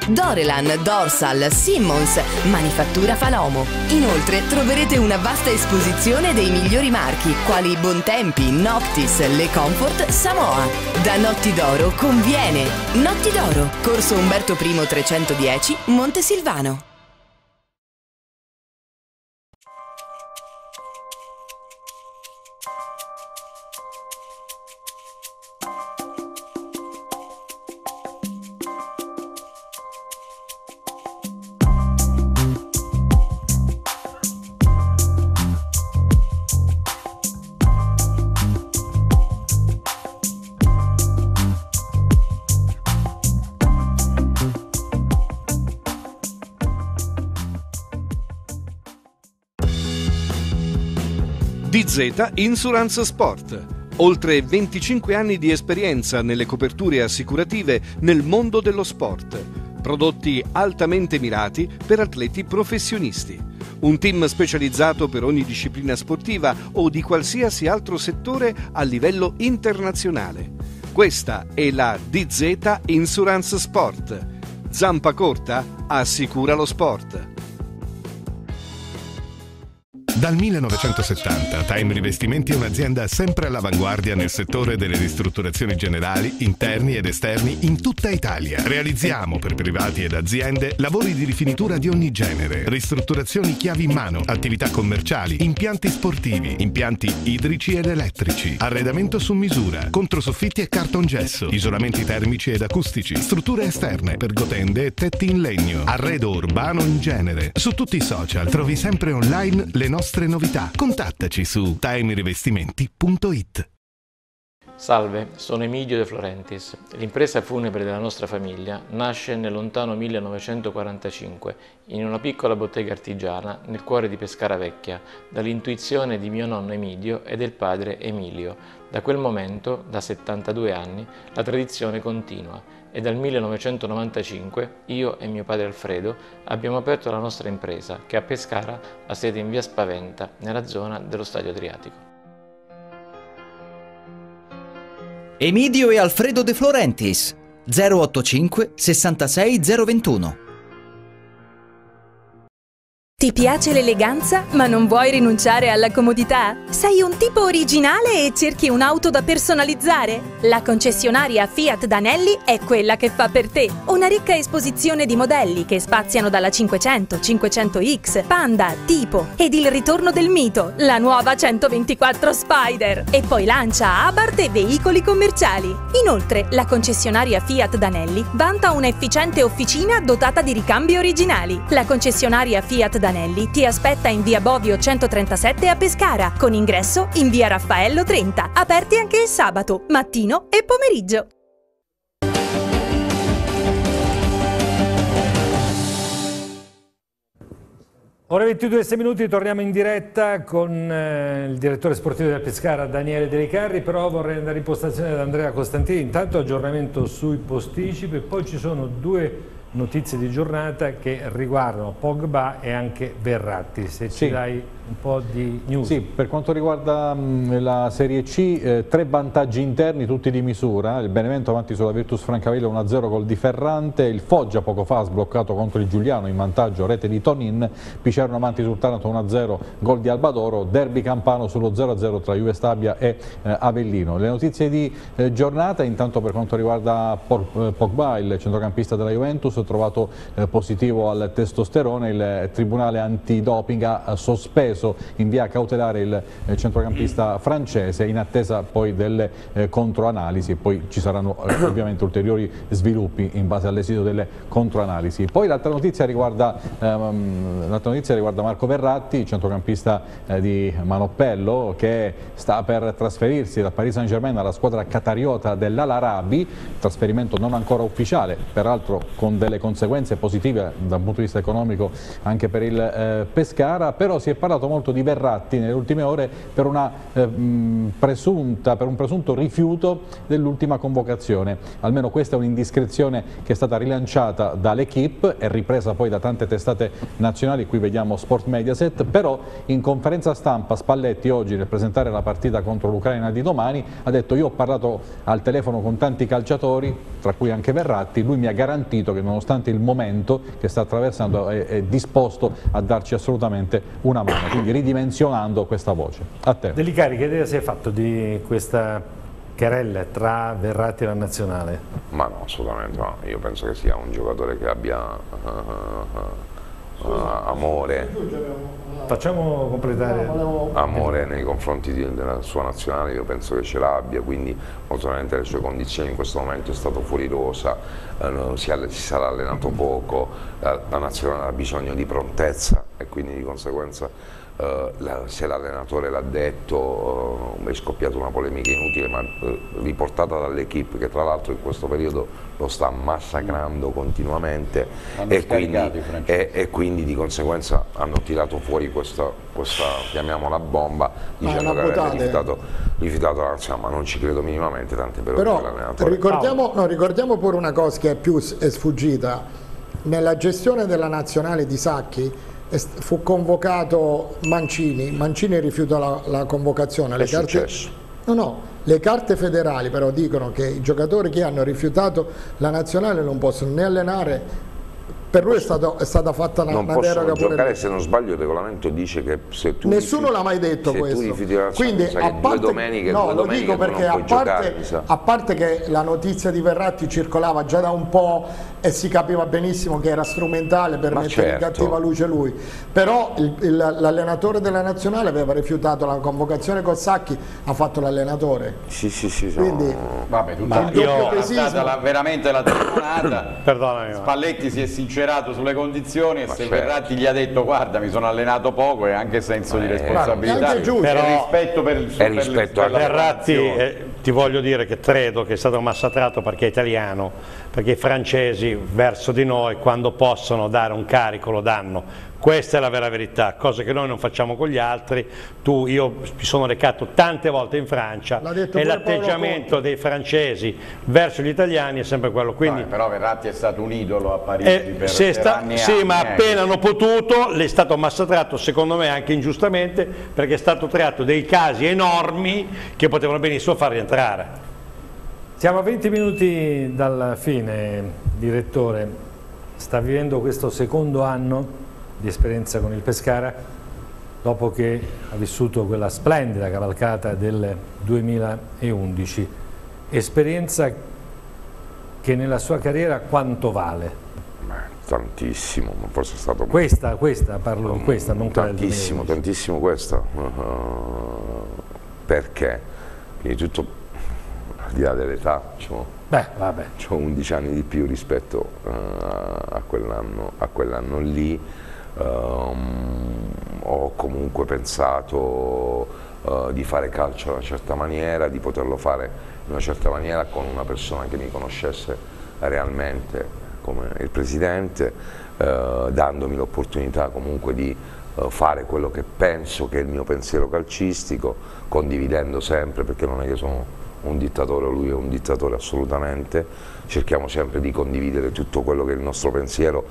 Dorelan, Dorsal, Simmons, Manifattura Falomo. Inoltre troverete una vasta esposizione dei migliori marchi, quali Bontempi, Noctis, Le Comfort, Samoa. Da Notti d'Oro conviene. Notti d'Oro, corso Umberto I 310, Montesilvano. DZ Insurance Sport. Oltre 25 anni di esperienza nelle coperture assicurative nel mondo dello sport. Prodotti altamente mirati per atleti professionisti. Un team specializzato per ogni disciplina sportiva o di qualsiasi altro settore a livello internazionale. Questa è la DZ Insurance Sport. Zampa corta assicura lo sport. Dal 1970 Time Rivestimenti è un'azienda sempre all'avanguardia nel settore delle ristrutturazioni generali, interni ed esterni in tutta Italia. Realizziamo per privati ed aziende lavori di rifinitura di ogni genere, ristrutturazioni chiavi in mano, attività commerciali, impianti sportivi, impianti idrici ed elettrici, arredamento su misura, controsoffitti e cartongesso, isolamenti termici ed acustici, strutture esterne, pergotende e tetti in legno, arredo urbano in genere. Su tutti i social trovi sempre online le nostre novità. Contattaci su timerivestimenti.it. Salve, sono Emilio De Florentis. L'impresa funebre della nostra famiglia nasce nel lontano 1945 in una piccola bottega artigiana nel cuore di Pescara Vecchia, dall'intuizione di mio nonno Emilio e del padre Emilio. Da quel momento, da 72 anni, la tradizione continua e dal 1995 io e mio padre Alfredo abbiamo aperto la nostra impresa che a Pescara ha sede in via Spaventa, nella zona dello Stadio Adriatico. Emidio e Alfredo De Florentis 085 66 021 Ti piace l'eleganza ma non vuoi rinunciare alla comodità? Sei un tipo originale e cerchi un'auto da personalizzare? La concessionaria Fiat Danelli è quella che fa per te. Una ricca esposizione di modelli che spaziano dalla 500, 500X, Panda, Tipo ed il ritorno del mito, la nuova 124 Spider. E poi lancia Abarth e veicoli commerciali. Inoltre, la concessionaria Fiat Danelli vanta un'efficiente officina dotata di ricambi originali. La concessionaria Fiat Danelli ti aspetta in via Bovio 137 a Pescara, con ingresso in via Raffaello 30, aperti anche il sabato, mattino e pomeriggio. Ora 22 6 minuti, torniamo in diretta con eh, il direttore sportivo del Pescara Daniele Delicarri, però vorrei andare in postazione da Andrea Costantini, intanto aggiornamento sui posticipi, poi ci sono due notizie di giornata che riguardano Pogba e anche Verratti. Se ci Sì. dai un po' di news. Sì, per quanto riguarda mh, la Serie C, eh, tre vantaggi interni, tutti di misura. Il Benevento avanti sulla Virtus Francavilla 1-0 col di Ferrante, il Foggia poco fa ha sbloccato contro il Giuliano in vantaggio, rete di Tonin, Picerno avanti sul Taranto 1-0, gol di Albadoro, derby campano sullo 0-0 tra Juve Stabia e eh, Avellino. Le notizie di eh, giornata, intanto per quanto riguarda Por- eh, Pogba, il centrocampista della Juventus, trovato eh, positivo al testosterone, il eh, Tribunale Antidoping ha sospeso in via cautelare il eh, centrocampista francese in attesa poi delle eh, controanalisi e poi ci saranno eh, ovviamente ulteriori sviluppi in base all'esito delle controanalisi. Poi l'altra notizia riguarda, ehm, notizia riguarda Marco Verratti, centrocampista di Manoppello che sta per trasferirsi dal Paris Saint Germain alla squadra catariota dell'Al-Arabi, trasferimento non ancora ufficiale, peraltro con delle conseguenze positive dal punto di vista economico anche per il eh, Pescara, però si è parlato molto di Verratti nelle ultime ore per, una, eh, presunta, per un presunto rifiuto dell'ultima convocazione. Almeno questa è un'indiscrezione che è stata rilanciata dall'equipe e ripresa poi da tante testate nazionali, qui vediamo Sport Mediaset, però in conferenza stampa Spalletti oggi nel presentare la partita contro l'Ucraina di domani ha detto io ho parlato al telefono con tanti calciatori, tra cui anche Verratti, lui mi ha garantito che nonostante il momento che sta attraversando è, è disposto a darci assolutamente una mano, quindi ridimensionando questa voce. A te. Delicari, che idea si è fatto di questa querella tra Verratti e la nazionale? Ma no, assolutamente no. Io penso che sia un giocatore che abbia uh, uh, uh, amore, Facciamo completare. amore nei confronti di- della sua nazionale, io penso che ce l'abbia, quindi molto probabilmente le sue condizioni in questo momento è stato fuori rosa, eh, si, si sarà allenato poco, la, la nazionale ha bisogno di prontezza e quindi di conseguenza eh, la- se l'allenatore l'ha detto eh, è scoppiata una polemica inutile ma eh, riportata dall'equipe che tra l'altro in questo periodo lo sta massacrando continuamente e quindi, e, e quindi di conseguenza hanno tirato fuori questa, questa chiamiamola bomba dicendo che avrebbe rifiutato, rifiutato la nazionale, ma non ci credo minimamente, tante per ora Però che l'allenatore. ricordiamo, no, ricordiamo pure una cosa che è più è sfuggita. Nella gestione della nazionale di Sacchi fu convocato Mancini, Mancini rifiutò la, la convocazione. È Le carte, no, no, le carte federali però dicono che i giocatori che hanno rifiutato la nazionale non possono né allenare, per lui è, stato- è stata fatta una, non una possono deroga pure giocare se non sbaglio il regolamento dice che se tu Nessuno l'ha mai detto questo. Quindi a parte, due domeniche, no, due lo dico perché a parte, giocare a parte che la notizia di Verratti circolava già da un po' e si capiva benissimo che era strumentale per Ma mettere in certo. cattiva luce lui, però l'allenatore della nazionale aveva rifiutato la convocazione con Sacchi, ha fatto l'allenatore. Sì, sì, sì, sono- Quindi Vabbè, tutta Ma io- è stata la- veramente la telefonata. Spalletti si è sincerato sulle condizioni e se certo. Verratti gli ha detto guarda mi sono allenato poco e anche senso di Eh, responsabilità guarda, è giusto. e Però- rispetto per il E rispetto per formazione. eh, ti voglio dire che credo che è stato massacrato perché è italiano, perché i francesi verso di noi quando possono dare un carico lo danno. Questa è la vera verità, cosa che noi non facciamo con gli altri. Tu, io mi sono recato tante volte in Francia L'ha detto e l'atteggiamento dei francesi verso gli italiani è sempre quello. Quindi, Vabbè, però Verratti è stato un idolo a Parigi eh, per, se per sta- anni sì, anni, ma eh. appena hanno potuto l'è stato massacrato, secondo me anche ingiustamente, perché è stato tratto dei casi enormi che potevano benissimo far rientrare. Siamo a 20 minuti dalla fine, direttore. Sta vivendo questo secondo anno di esperienza con il Pescara, dopo che ha vissuto quella splendida cavalcata del 2011. Esperienza che nella sua carriera quanto vale? Beh, tantissimo, ma forse è stato Questa, questa, parlo di questa, non tantissimo, 2011. tantissimo questa. Uh, perché? Prima di tutto, al di là dell'età, c'ho, Beh, vabbè. c'ho 11 anni di più rispetto uh, a quell'anno a quell'anno lì. Um, ho comunque pensato uh, di fare calcio in una certa maniera, di poterlo fare in una certa maniera con una persona che mi conoscesse realmente come il presidente, eh, dandomi l'opportunità comunque di eh, fare quello che penso che è il mio pensiero calcistico, condividendo sempre, perché non è che sono un dittatore, lui è un dittatore assolutamente, cerchiamo sempre di condividere tutto quello che è il nostro pensiero,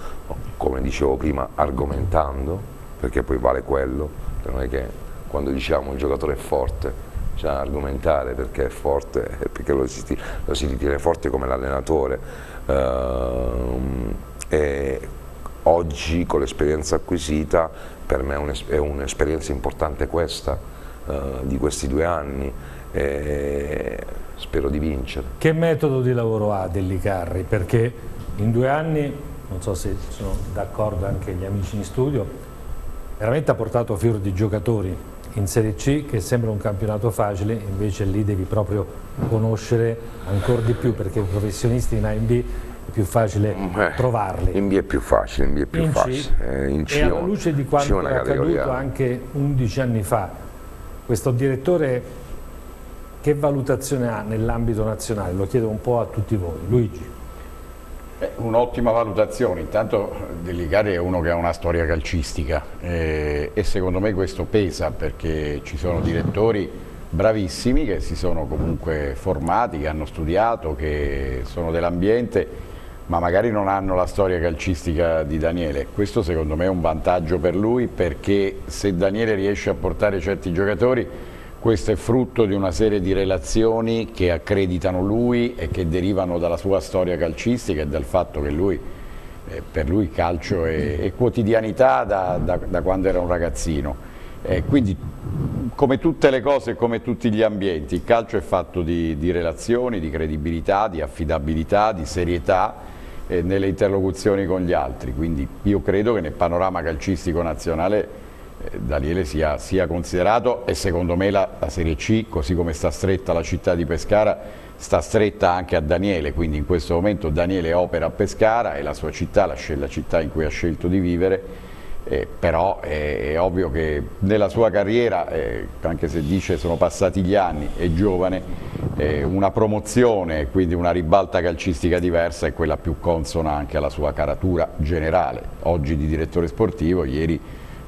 come dicevo prima, argomentando, perché poi vale quello, non è che quando diciamo il giocatore è forte, bisogna argomentare perché è forte, perché lo si, lo si ritiene forte come l'allenatore. Uh, oggi con l'esperienza acquisita per me è un'esperienza importante questa, uh, di questi due anni e spero di vincere. Che metodo di lavoro ha Dellicarri? Perché in due anni, non so se sono d'accordo anche gli amici in studio, veramente ha portato a fior di giocatori in Serie C che sembra un campionato facile, invece lì devi proprio conoscere ancora di più perché i professionisti in A in B è più facile eh, trovarli. In B è più facile, in B è più in facile. C, eh, in C e alla luce di quanto è accaduto anche 11 anni fa, questo direttore che valutazione ha nell'ambito nazionale? Lo chiedo un po' a tutti voi. Luigi. Un'ottima valutazione, intanto Delicari è uno che ha una storia calcistica eh, e secondo me questo pesa perché ci sono direttori bravissimi che si sono comunque formati, che hanno studiato, che sono dell'ambiente ma magari non hanno la storia calcistica di Daniele. Questo secondo me è un vantaggio per lui perché se Daniele riesce a portare certi giocatori questo è frutto di una serie di relazioni che accreditano lui e che derivano dalla sua storia calcistica e dal fatto che lui, eh, per lui calcio è, è quotidianità da, da, da, quando era un ragazzino. Eh, quindi come tutte le cose, come tutti gli ambienti, il calcio è fatto di, di relazioni, di credibilità, di affidabilità, di serietà eh, nelle interlocuzioni con gli altri. Quindi io credo che nel panorama calcistico nazionale Daniele sia, sia, considerato e secondo me la, la, Serie C, così come sta stretta la città di Pescara, sta stretta anche a Daniele, quindi in questo momento Daniele opera a Pescara, è la sua città, la, la città in cui ha scelto di vivere, eh, però è, è, ovvio che nella sua carriera, eh, anche se dice sono passati gli anni, è giovane, eh, una promozione, quindi una ribalta calcistica diversa è quella più consona anche alla sua caratura generale, oggi di direttore sportivo, ieri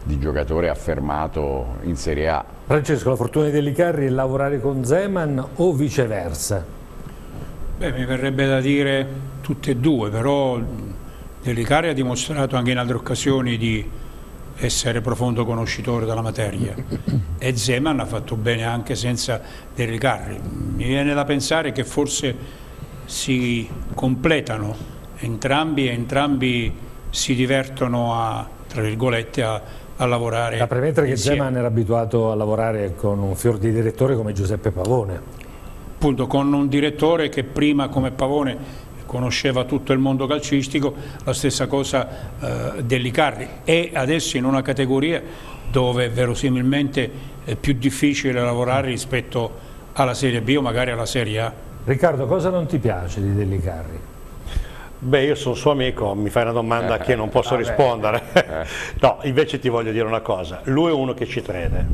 di giocatore affermato in Serie A. Francesco, la fortuna di Licarri è lavorare con Zeman o viceversa? Beh, mi verrebbe da dire tutte e due, però Delicari ha dimostrato anche in altre occasioni di essere profondo conoscitore della materia e Zeman ha fatto bene anche senza Delicari. Mi viene da pensare che forse si completano entrambi e entrambi si divertono a, tra virgolette, a a lavorare Da premettere che Zeman era abituato a lavorare con un fior di direttore come Giuseppe Pavone. Appunto, con un direttore che prima come Pavone conosceva tutto il mondo calcistico, la stessa cosa eh, Dellicarri e adesso in una categoria dove verosimilmente è più difficile lavorare rispetto alla Serie B o magari alla Serie A. Riccardo, cosa non ti piace di Dellicarri? Beh, io sono suo amico, mi fai una domanda eh, che non posso vabbè. rispondere. Eh. no, invece ti voglio dire una cosa, lui è uno che ci crede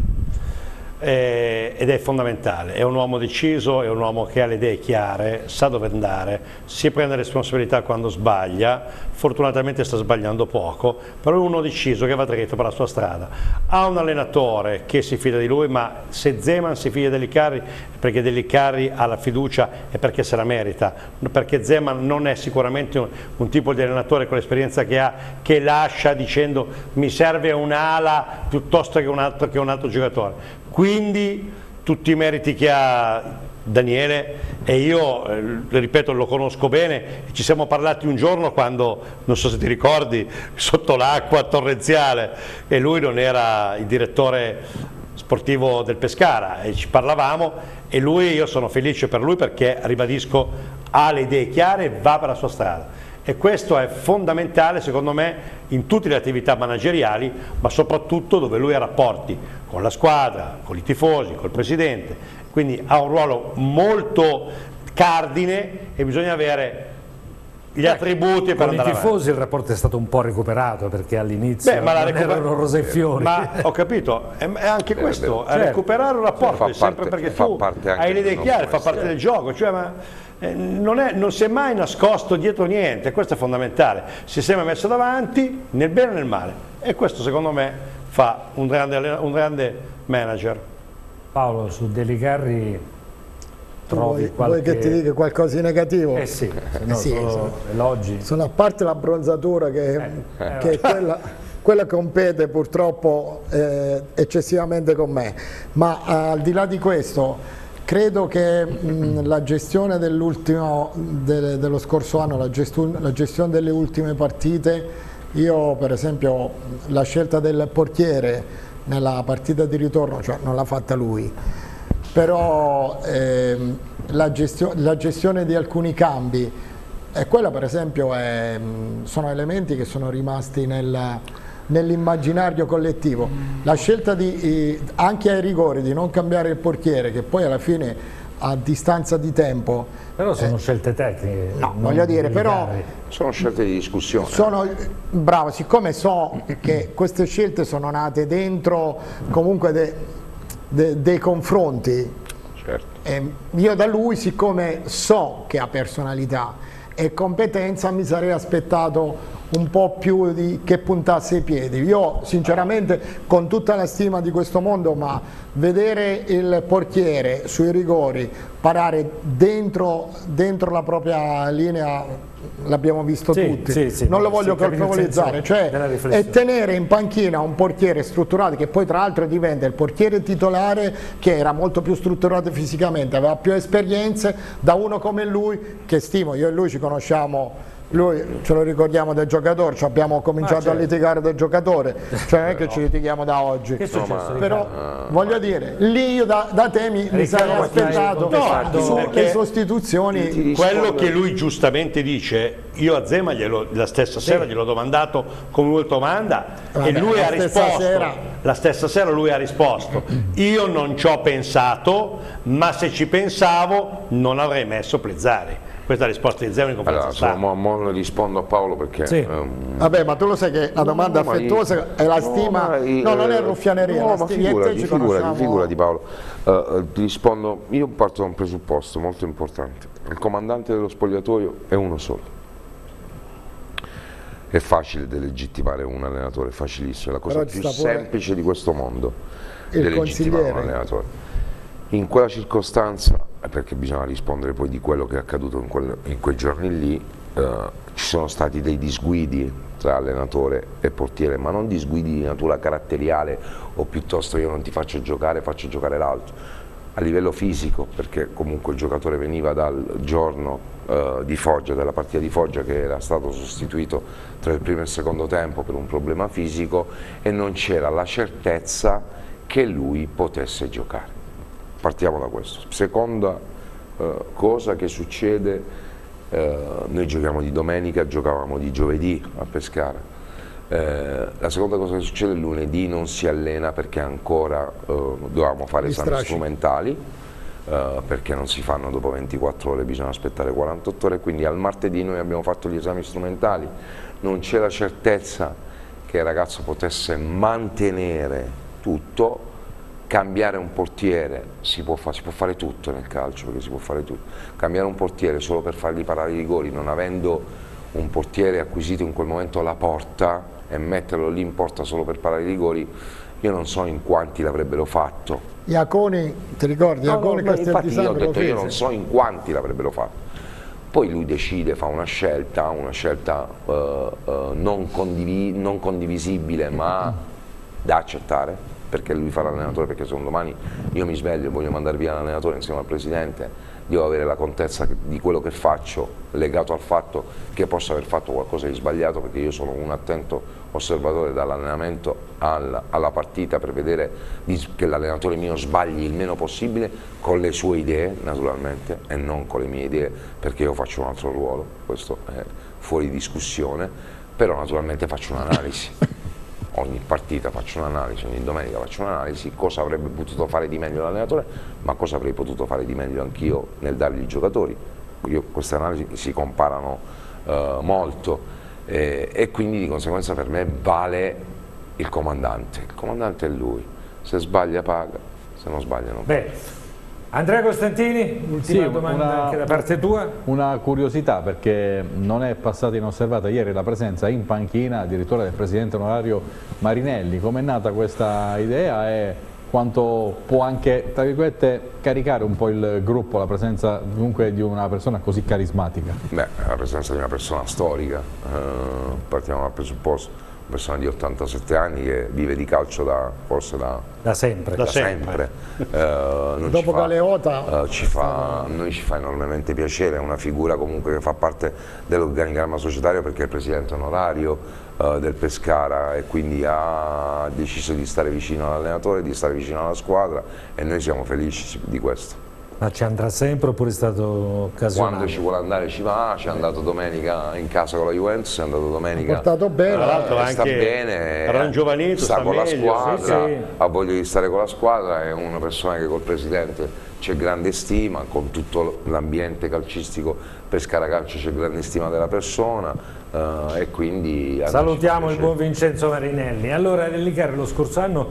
eh, ed è fondamentale, è un uomo deciso, è un uomo che ha le idee chiare, sa dove andare, si prende responsabilità quando sbaglia, fortunatamente sta sbagliando poco, però è uno deciso che va dritto per la sua strada. Ha un allenatore che si fida di lui, ma se Zeman si fida degli Carri perché degli Carri ha la fiducia e perché se la merita, perché Zeman non è sicuramente un, un tipo di allenatore con l'esperienza che ha, che lascia dicendo mi serve un'ala piuttosto che un altro, che un altro giocatore quindi tutti i meriti che ha Daniele e io, eh, ripeto, lo conosco bene, ci siamo parlati un giorno quando, non so se ti ricordi, sotto l'acqua torrenziale e lui non era il direttore sportivo del Pescara e ci parlavamo e lui, io sono felice per lui perché, ribadisco, ha le idee chiare e va per la sua strada. E questo è fondamentale secondo me in tutte le attività manageriali ma soprattutto dove lui ha rapporti con la squadra, con i tifosi, col presidente, quindi ha un ruolo molto cardine e bisogna avere gli attributi per con i tifosi avanti. il rapporto è stato un po' recuperato perché all'inizio ma erano rose e fiori ma ho capito è, anche questo certo. recuperare un rapporto sempre parte, perché tu hai le idee chiare fa parte del gioco cioè, ma, eh, non, è, non, si è mai nascosto dietro niente questo è fondamentale. Si è sempre messo davanti nel bene e nel male. E questo secondo me fa un grande, un grande manager. Paolo, su Delicarri trovi vuoi, qualche... vuoi che ti dica qualcosa di negativo? Eh sì, no Eh sì, solo sono- elogi. Sono a parte la bronzatura che, eh. che è quella, quella compete purtroppo eh, eccessivamente con me, ma eh, al di là di questo credo che mh, la gestione dell'ultimo de- dello scorso anno, la, gestu- la gestione delle ultime partite, io per esempio la scelta del portiere nella partita di ritorno, cioè non l'ha fatta lui, però ehm, la, gestio- la gestione di alcuni cambi e quella per esempio è, mh, sono elementi che sono rimasti nel- nell'immaginario collettivo. La scelta di, anche ai rigori di non cambiare il portiere, che poi alla fine a distanza di tempo... Però sono scelte tecniche. No, non voglio dire, però. Sono scelte di discussione. sono bravo, siccome so che queste scelte sono nate dentro comunque de- de- dei confronti, Certo. eh, io da lui, siccome so che ha personalità e competenza, mi sarei aspettato un po' più di che puntasse i piedi. Io sinceramente con tutta la stima di questo mondo, ma vedere il portiere sui rigori parare dentro, dentro la propria linea l'abbiamo visto Sì, tutti, sì, sì, non lo voglio colpevolizzare, cioè e tenere in panchina un portiere strutturato che poi tra l'altro diventa il portiere titolare che era molto più strutturato fisicamente, aveva più esperienze da uno come lui che stimo, io e lui ci conosciamo lui ce lo ricordiamo del giocatore, ci abbiamo cominciato certo. a litigare del giocatore, cioè non è che ci litighiamo da oggi. Che è successo, Riccardo? Però voglio dire, lì io da, da te mi, mi sarei aspettato no, sulle perché sostituzioni. Quello che lui giustamente dice, io a Zema glielo- la stessa sera gliel'ho domandato come molto domanda Vabbè, e lui la ha stessa risposto. sera- La stessa sera lui ha risposto, io non ci ho pensato, ma se ci pensavo non avrei messo Plezzari. Questa è la risposta di Zema in conferenza Allora, mo, mo rispondo a Paolo perché... Sì. ehm, Vabbè, ma tu lo sai che la domanda No, affettuosa io- è la no, stima, ma io- no non è ruffianeria, no, la ma figurati, ci figurati, conosciamo. figurati Paolo. Eh, eh, ti rispondo, io parto da un presupposto molto importante. Il comandante dello spogliatoio è uno solo. È facile delegittimare un allenatore, è facilissimo, è la cosa più semplice di questo mondo. il delegittimare un allenatore. In quella circostanza, eh, perché bisogna rispondere poi di quello che è accaduto in, quel- in quei giorni lì, eh, ci sono stati dei disguidi tra allenatore e portiere, ma non disguidi di natura caratteriale o piuttosto io non ti faccio giocare, faccio giocare l'altro. A livello fisico, perché comunque il giocatore veniva dal giorno eh, di Foggia, della partita di Foggia che era stato sostituito tra il primo e il secondo tempo per un problema fisico e non c'era la certezza che lui potesse giocare. Partiamo da questo. Seconda eh, cosa che succede, eh, noi giochiamo di domenica, giocavamo di giovedì a Pescara. Eh, la seconda cosa che succede, lunedì non si allena perché ancora eh, dovevamo fare esami strumentali, eh, perché non si fanno dopo 24 ore, bisogna aspettare 48 ore, quindi al martedì noi abbiamo fatto gli esami strumentali, non c'è la certezza che il ragazzo potesse mantenere tutto, cambiare un portiere, si può, fa- si può fare tutto nel calcio, perché si può fare tutto, cambiare un portiere solo per fargli parare i rigori, non avendo un portiere acquisito in quel momento alla porta e metterlo lì in porta solo per parare i rigori, io non so in quanti l'avrebbero fatto. Iaconi, ti ricordi? No, Iaconi no, infatti io ho detto io non so in quanti l'avrebbero fatto. Poi lui decide, fa una scelta, una scelta eh, eh, non, condivi- non condivisibile ma da accettare, perché lui fa l'allenatore, perché se un domani io mi sveglio e voglio mandare via l'allenatore insieme al presidente, devo avere la contezza di quello che faccio, legato al fatto che possa aver fatto qualcosa di sbagliato, perché io sono un attento osservatore dall'allenamento al- alla partita per vedere che l'allenatore mio sbagli il meno possibile con le sue idee naturalmente e non con le mie idee perché io faccio un altro ruolo, questo è fuori discussione, però naturalmente faccio un'analisi. Ogni partita faccio un'analisi, ogni domenica faccio un'analisi, cosa avrebbe potuto fare di meglio l'allenatore, ma cosa avrei potuto fare di meglio anch'io nel dargli i giocatori. Io, queste analisi si comparano eh, molto eh, e quindi di conseguenza per me vale il comandante. Il comandante è lui, se sbaglia paga, se non sbaglia non paga. Beh, Andrea Costantini, ultima Sì, domanda una- anche da parte tua. Una curiosità perché non è passata inosservata ieri la presenza in panchina addirittura del presidente onorario Marinelli. Com'è nata questa idea e quanto può anche, tra virgolette, caricare un po' il gruppo, la presenza comunque di una persona così carismatica? Beh, la presenza di una persona storica, eh, partiamo dal presupposto una persona di 87 anni che vive di calcio da, forse da, da sempre. Da, da sempre. sempre. Uh, Dopo Galeota ci fa, noi ci fa enormemente piacere, è una figura comunque che fa parte dell'organigramma societario perché è il presidente onorario uh, del Pescara e quindi ha deciso di stare vicino all'allenatore, di stare vicino alla squadra e noi siamo felici di questo. Ma ci andrà sempre oppure è stato occasionale? Quando ci vuole andare ci va, ci è andato domenica in casa con la Juventus, è andato domenica. Ha portato bene, Tra l'altro anche sta bene, rangiovanito, sta, sta con meglio, la squadra, sì, sì. ha voglia di stare con la squadra, è una persona che col presidente c'è grande stima, con tutto l'ambiente calcistico Pescara Calcio c'è grande stima della persona uh, e quindi... Salutiamo il buon Vincenzo Marinelli. Allora Elicare lo scorso anno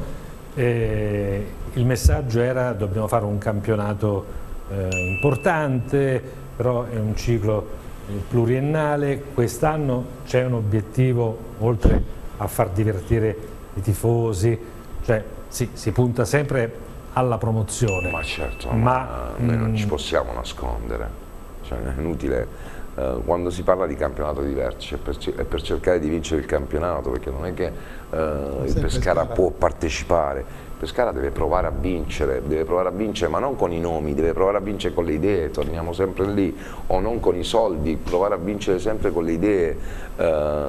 eh, il messaggio era dobbiamo fare un campionato eh, importante, però è un ciclo eh, pluriennale, quest'anno c'è un obiettivo oltre a far divertire i tifosi, cioè sì, si punta sempre alla promozione. Ma certo, ma, ma noi non ci mm, possiamo nascondere, cioè, è inutile Uh, quando si parla di campionato di vertice è per, è per, cercare di vincere il campionato perché non è che uh, il Pescara può partecipare Pescara deve provare a vincere, deve provare a vincere ma non con i nomi, deve provare a vincere con le idee, torniamo sempre lì, o non con i soldi, provare a vincere sempre con le idee, eh,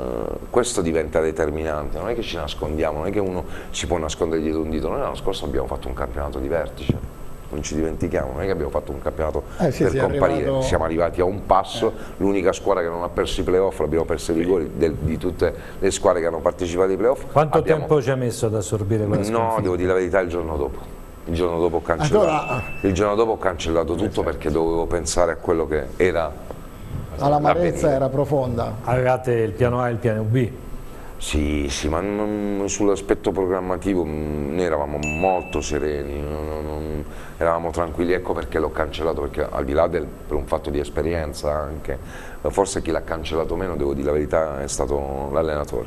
questo diventa determinante, non è che ci nascondiamo, non è che uno si può nascondere dietro un dito, noi l'anno scorso abbiamo fatto un campionato di vertice non ci dimentichiamo, non è che abbiamo fatto un campionato eh sì, per comparire, arrivato... siamo arrivati a un passo, eh. l'unica squadra che non ha perso i playoff, l'abbiamo perso i rigori del, di tutte le squadre che hanno partecipato ai playoff. Quanto abbiamo... tempo ci ha messo ad assorbire quella sconfitta? No, devo dire la verità, il giorno dopo. Il giorno dopo ho cancellato, allora... il giorno dopo ho cancellato tutto perché dovevo pensare a quello che era L'amarezza era profonda. Avevate il piano A e il piano B? Sì, sì, ma sull'aspetto programmativo noi eravamo molto sereni, non, non, eravamo tranquilli, ecco perché l'ho cancellato, perché al di là del, per un fatto di esperienza anche, forse chi l'ha cancellato meno, devo dire la verità, è stato l'allenatore,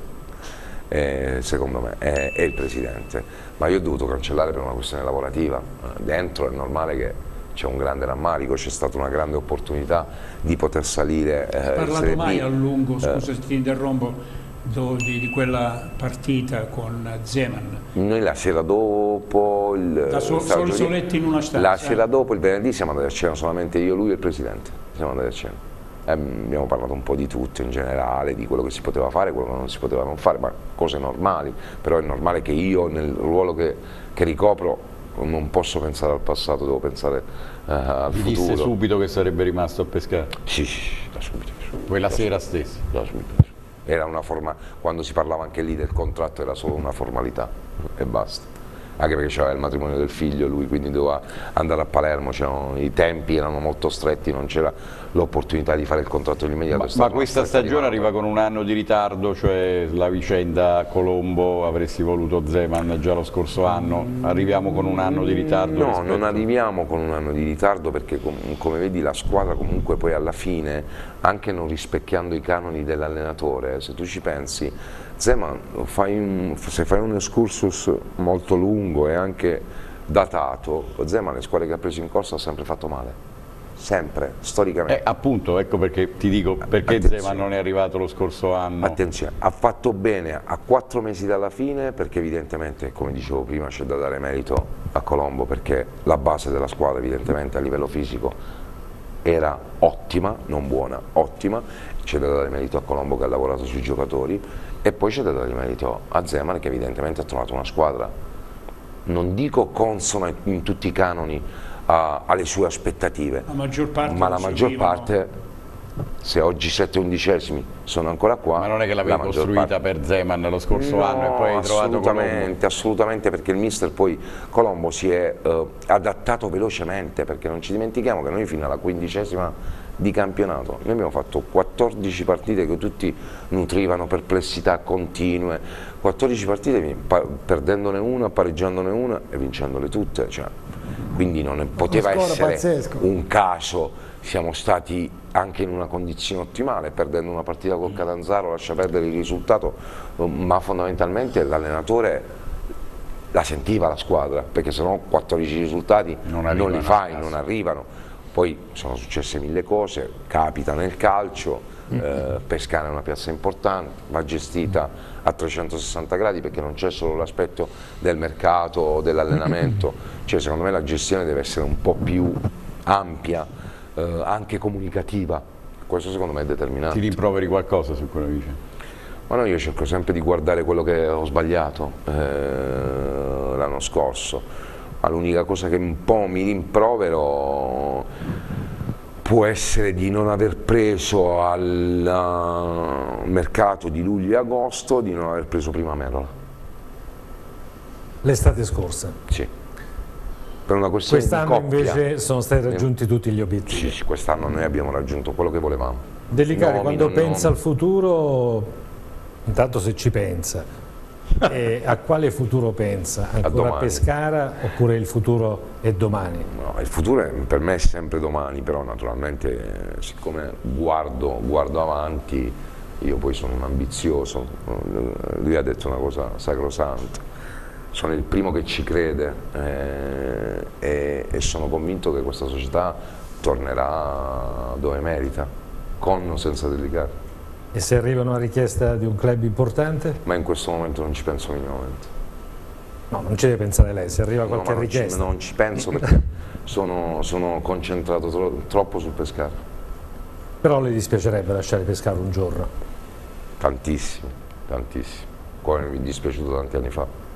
eh, secondo me, è, è, il presidente, ma io ho dovuto cancellare per una questione lavorativa, dentro è normale che c'è un grande rammarico, c'è stata una grande opportunità di poter salire. Eh, parlato mai a lungo, scusa se ti interrompo, di, di, quella partita con Zeman? Noi la sera dopo... Il, da sol, sol soletti in una stanza? La sera dopo, il venerdì, siamo andati a cena solamente io, lui e il Presidente. Siamo andati a cena. Eh, abbiamo parlato un po' di tutto in generale, di quello che si poteva fare, quello che non si poteva non fare, ma cose normali. Però è normale che io nel ruolo che, che ricopro non posso pensare al passato, devo pensare uh, al Vi futuro. disse subito che sarebbe rimasto a pescare? Sì, sì, da subito. Quella sera stessa? Da subito era una forma, quando si parlava anche lì del contratto era solo una formalità e basta anche perché c'era il matrimonio del figlio lui quindi doveva andare a Palermo i tempi erano molto stretti non c'era l'opportunità di fare il contratto immediato. Ma, ma questa stagione arriva con un anno di ritardo cioè la vicenda Colombo avresti voluto Zeman già lo scorso anno? Arriviamo con un anno di ritardo no rispetto... non arriviamo con un anno di ritardo perché come vedi la squadra comunque poi alla fine anche non rispecchiando i canoni dell'allenatore se tu ci pensi Zeman fai un, se fai un excursus molto lungo e anche datato Zeman le squadre che ha preso in corsa ha sempre fatto male sempre, storicamente. Eh, appunto, ecco perché ti dico perché Attenzione. Zeman non è arrivato lo scorso anno. Attenzione, ha fatto bene a quattro mesi dalla fine perché evidentemente, come dicevo prima, c'è da dare merito a Colombo perché la base della squadra evidentemente a livello fisico era ottima, non buona, ottima, c'è da dare merito a Colombo che ha lavorato sui giocatori e poi c'è da dare merito a Zeman che evidentemente ha trovato una squadra, non dico consona in tutti i canoni, a, alle sue aspettative, la maggior parte ma la maggior parte se oggi 7 undicesimi sono ancora qua. Ma non è che l'avevi costruita parte... per Zeman lo scorso no, anno e poi hai trovato assolutamente, assolutamente perché il mister poi Colombo si è uh, adattato velocemente perché non ci dimentichiamo che noi fino alla quindicesima di campionato noi abbiamo fatto 14 partite che tutti nutrivano perplessità continue. 14 partite perdendone una, pareggiandone una e vincendole tutte cioè, quindi non poteva essere pazzesco. un caso siamo stati anche in una condizione ottimale, perdendo una partita col Catanzaro lascia perdere il risultato, ma fondamentalmente l'allenatore la sentiva la squadra, perché se no 14 risultati non, non li fai, non arrivano. Poi sono successe mille cose, capita nel calcio, eh, Pescara è una piazza importante, va gestita a 360 gradi perché non c'è solo l'aspetto del mercato, dell'allenamento, cioè secondo me la gestione deve essere un po' più ampia, eh, anche comunicativa, questo secondo me è determinante. Ti rimproveri qualcosa su quello che dice? Ma no, io cerco sempre di guardare quello che ho sbagliato eh, l'anno scorso, ma l'unica cosa che un po' mi rimprovero può essere di non aver preso al uh, mercato di luglio e agosto, di non aver preso prima Merola. L'estate scorsa? Sì. Per una questione Quest'anno invece sono stati raggiunti tutti gli obiettivi. Sì, sì quest'anno noi abbiamo raggiunto quello che volevamo. Delicare, quando pensa al futuro, intanto se ci pensa, a quale futuro pensa? Ancora a, a, Pescara oppure il futuro è domani? No, il futuro è, per me è sempre domani, però naturalmente siccome guardo, guardo avanti, io poi sono un ambizioso, lui ha detto una cosa sacrosanta, sono il primo che ci crede eh, e, e sono convinto che questa società tornerà dove merita, con o senza delicare. E se arriva una richiesta di un club importante? Ma in questo momento non ci penso minimamente. No, non ci deve pensare lei, se arriva qualche no, richiesta. Non ci, non ci penso perché sono, sono, concentrato tro troppo sul pescare. Però le dispiacerebbe lasciare pescare un giorno? Tantissimo, tantissimo. Come mi è dispiaciuto tanti anni fa.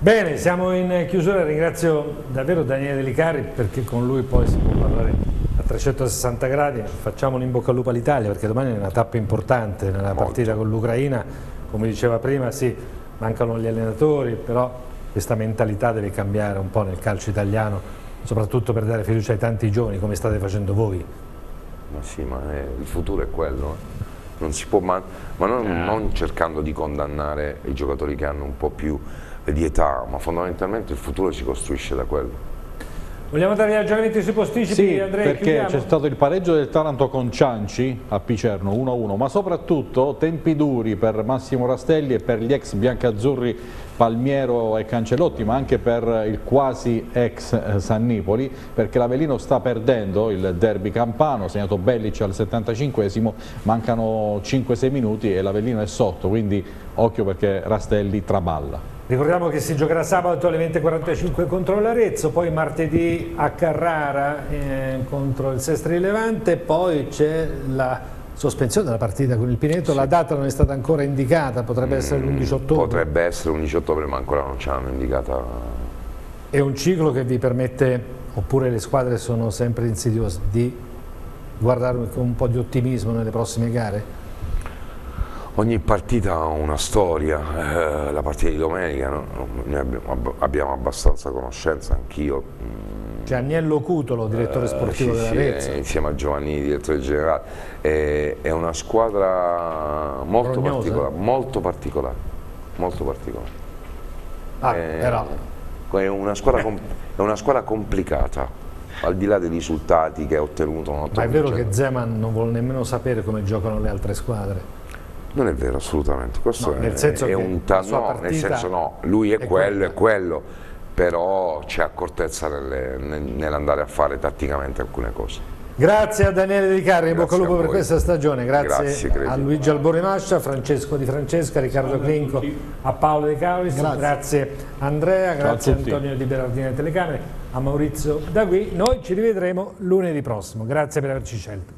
Bene, siamo in chiusura, ringrazio davvero Daniele Delicari perché con lui poi si può parlare 360 gradi, facciamo un in bocca al lupo all'Italia perché domani è una tappa importante nella partita con l'Ucraina, come diceva prima sì, mancano gli allenatori, però questa mentalità deve cambiare un po' nel calcio italiano, soprattutto per dare fiducia ai tanti giovani come state facendo voi. Ma sì, ma è, il futuro è quello, eh. non si può, ma, ma non, eh. non cercando di condannare i giocatori che hanno un po' più di età, ma fondamentalmente il futuro si costruisce da quello. Vogliamo dare i ragionamenti sui posticipi, sì, Andrea? perché c'è stato il pareggio del Taranto con Cianci a Picerno 1-1, ma soprattutto tempi duri per Massimo Rastelli e per gli ex biancazzurri Palmiero e Cancellotti, ma anche per il quasi ex eh, Sannipoli, perché l'Avellino sta perdendo il derby campano, segnato Bellic al 75esimo, mancano 5-6 minuti e l'Avellino è sotto, quindi occhio perché Rastelli traballa. Ricordiamo che si giocherà sabato alle 20.45 contro l'Arezzo, poi martedì a Carrara eh, contro il Sestri Levante, poi c'è la sospensione della partita con il Pineto, sì. la data non è stata ancora indicata, potrebbe mm, essere l'11 ottobre. Potrebbe essere l'11 ottobre ma ancora non ci hanno indicata. È un ciclo che vi permette, oppure le squadre sono sempre insidiose, di guardare con un po' di ottimismo nelle prossime gare? Ogni partita ha una storia, eh, la partita di domenica no? ne abbiamo, abbiamo, abbastanza conoscenza, anch'io. C'è Agnello Cutolo, direttore eh, sportivo eh, sì, dell'Arezzo. Sì, insieme a Giovanni, direttore generale. È, è una squadra molto particolare, molto particolare, molto particolare. Ah, è, però. È una, squadra, è una squadra complicata al di là dei risultati che ha ottenuto. Ma è vero che Zeman non vuole nemmeno sapere come giocano le altre squadre? Non è vero assolutamente, questo no, nel è, senso è un no, nel senso no, lui è, è quello, è quello, però c'è accortezza nell'andare a fare tatticamente alcune cose. Grazie a Daniele Di Carri, in bocca al lupo per questa stagione, grazie, grazie a Luigi Albori Mascia, Francesco Di Francesca, Riccardo Clinco, a Paolo De Cauris, grazie. grazie Andrea, grazie a Antonio Di Berardini alle telecamere, a Maurizio Dagui, noi ci rivedremo lunedì prossimo, grazie per averci scelto.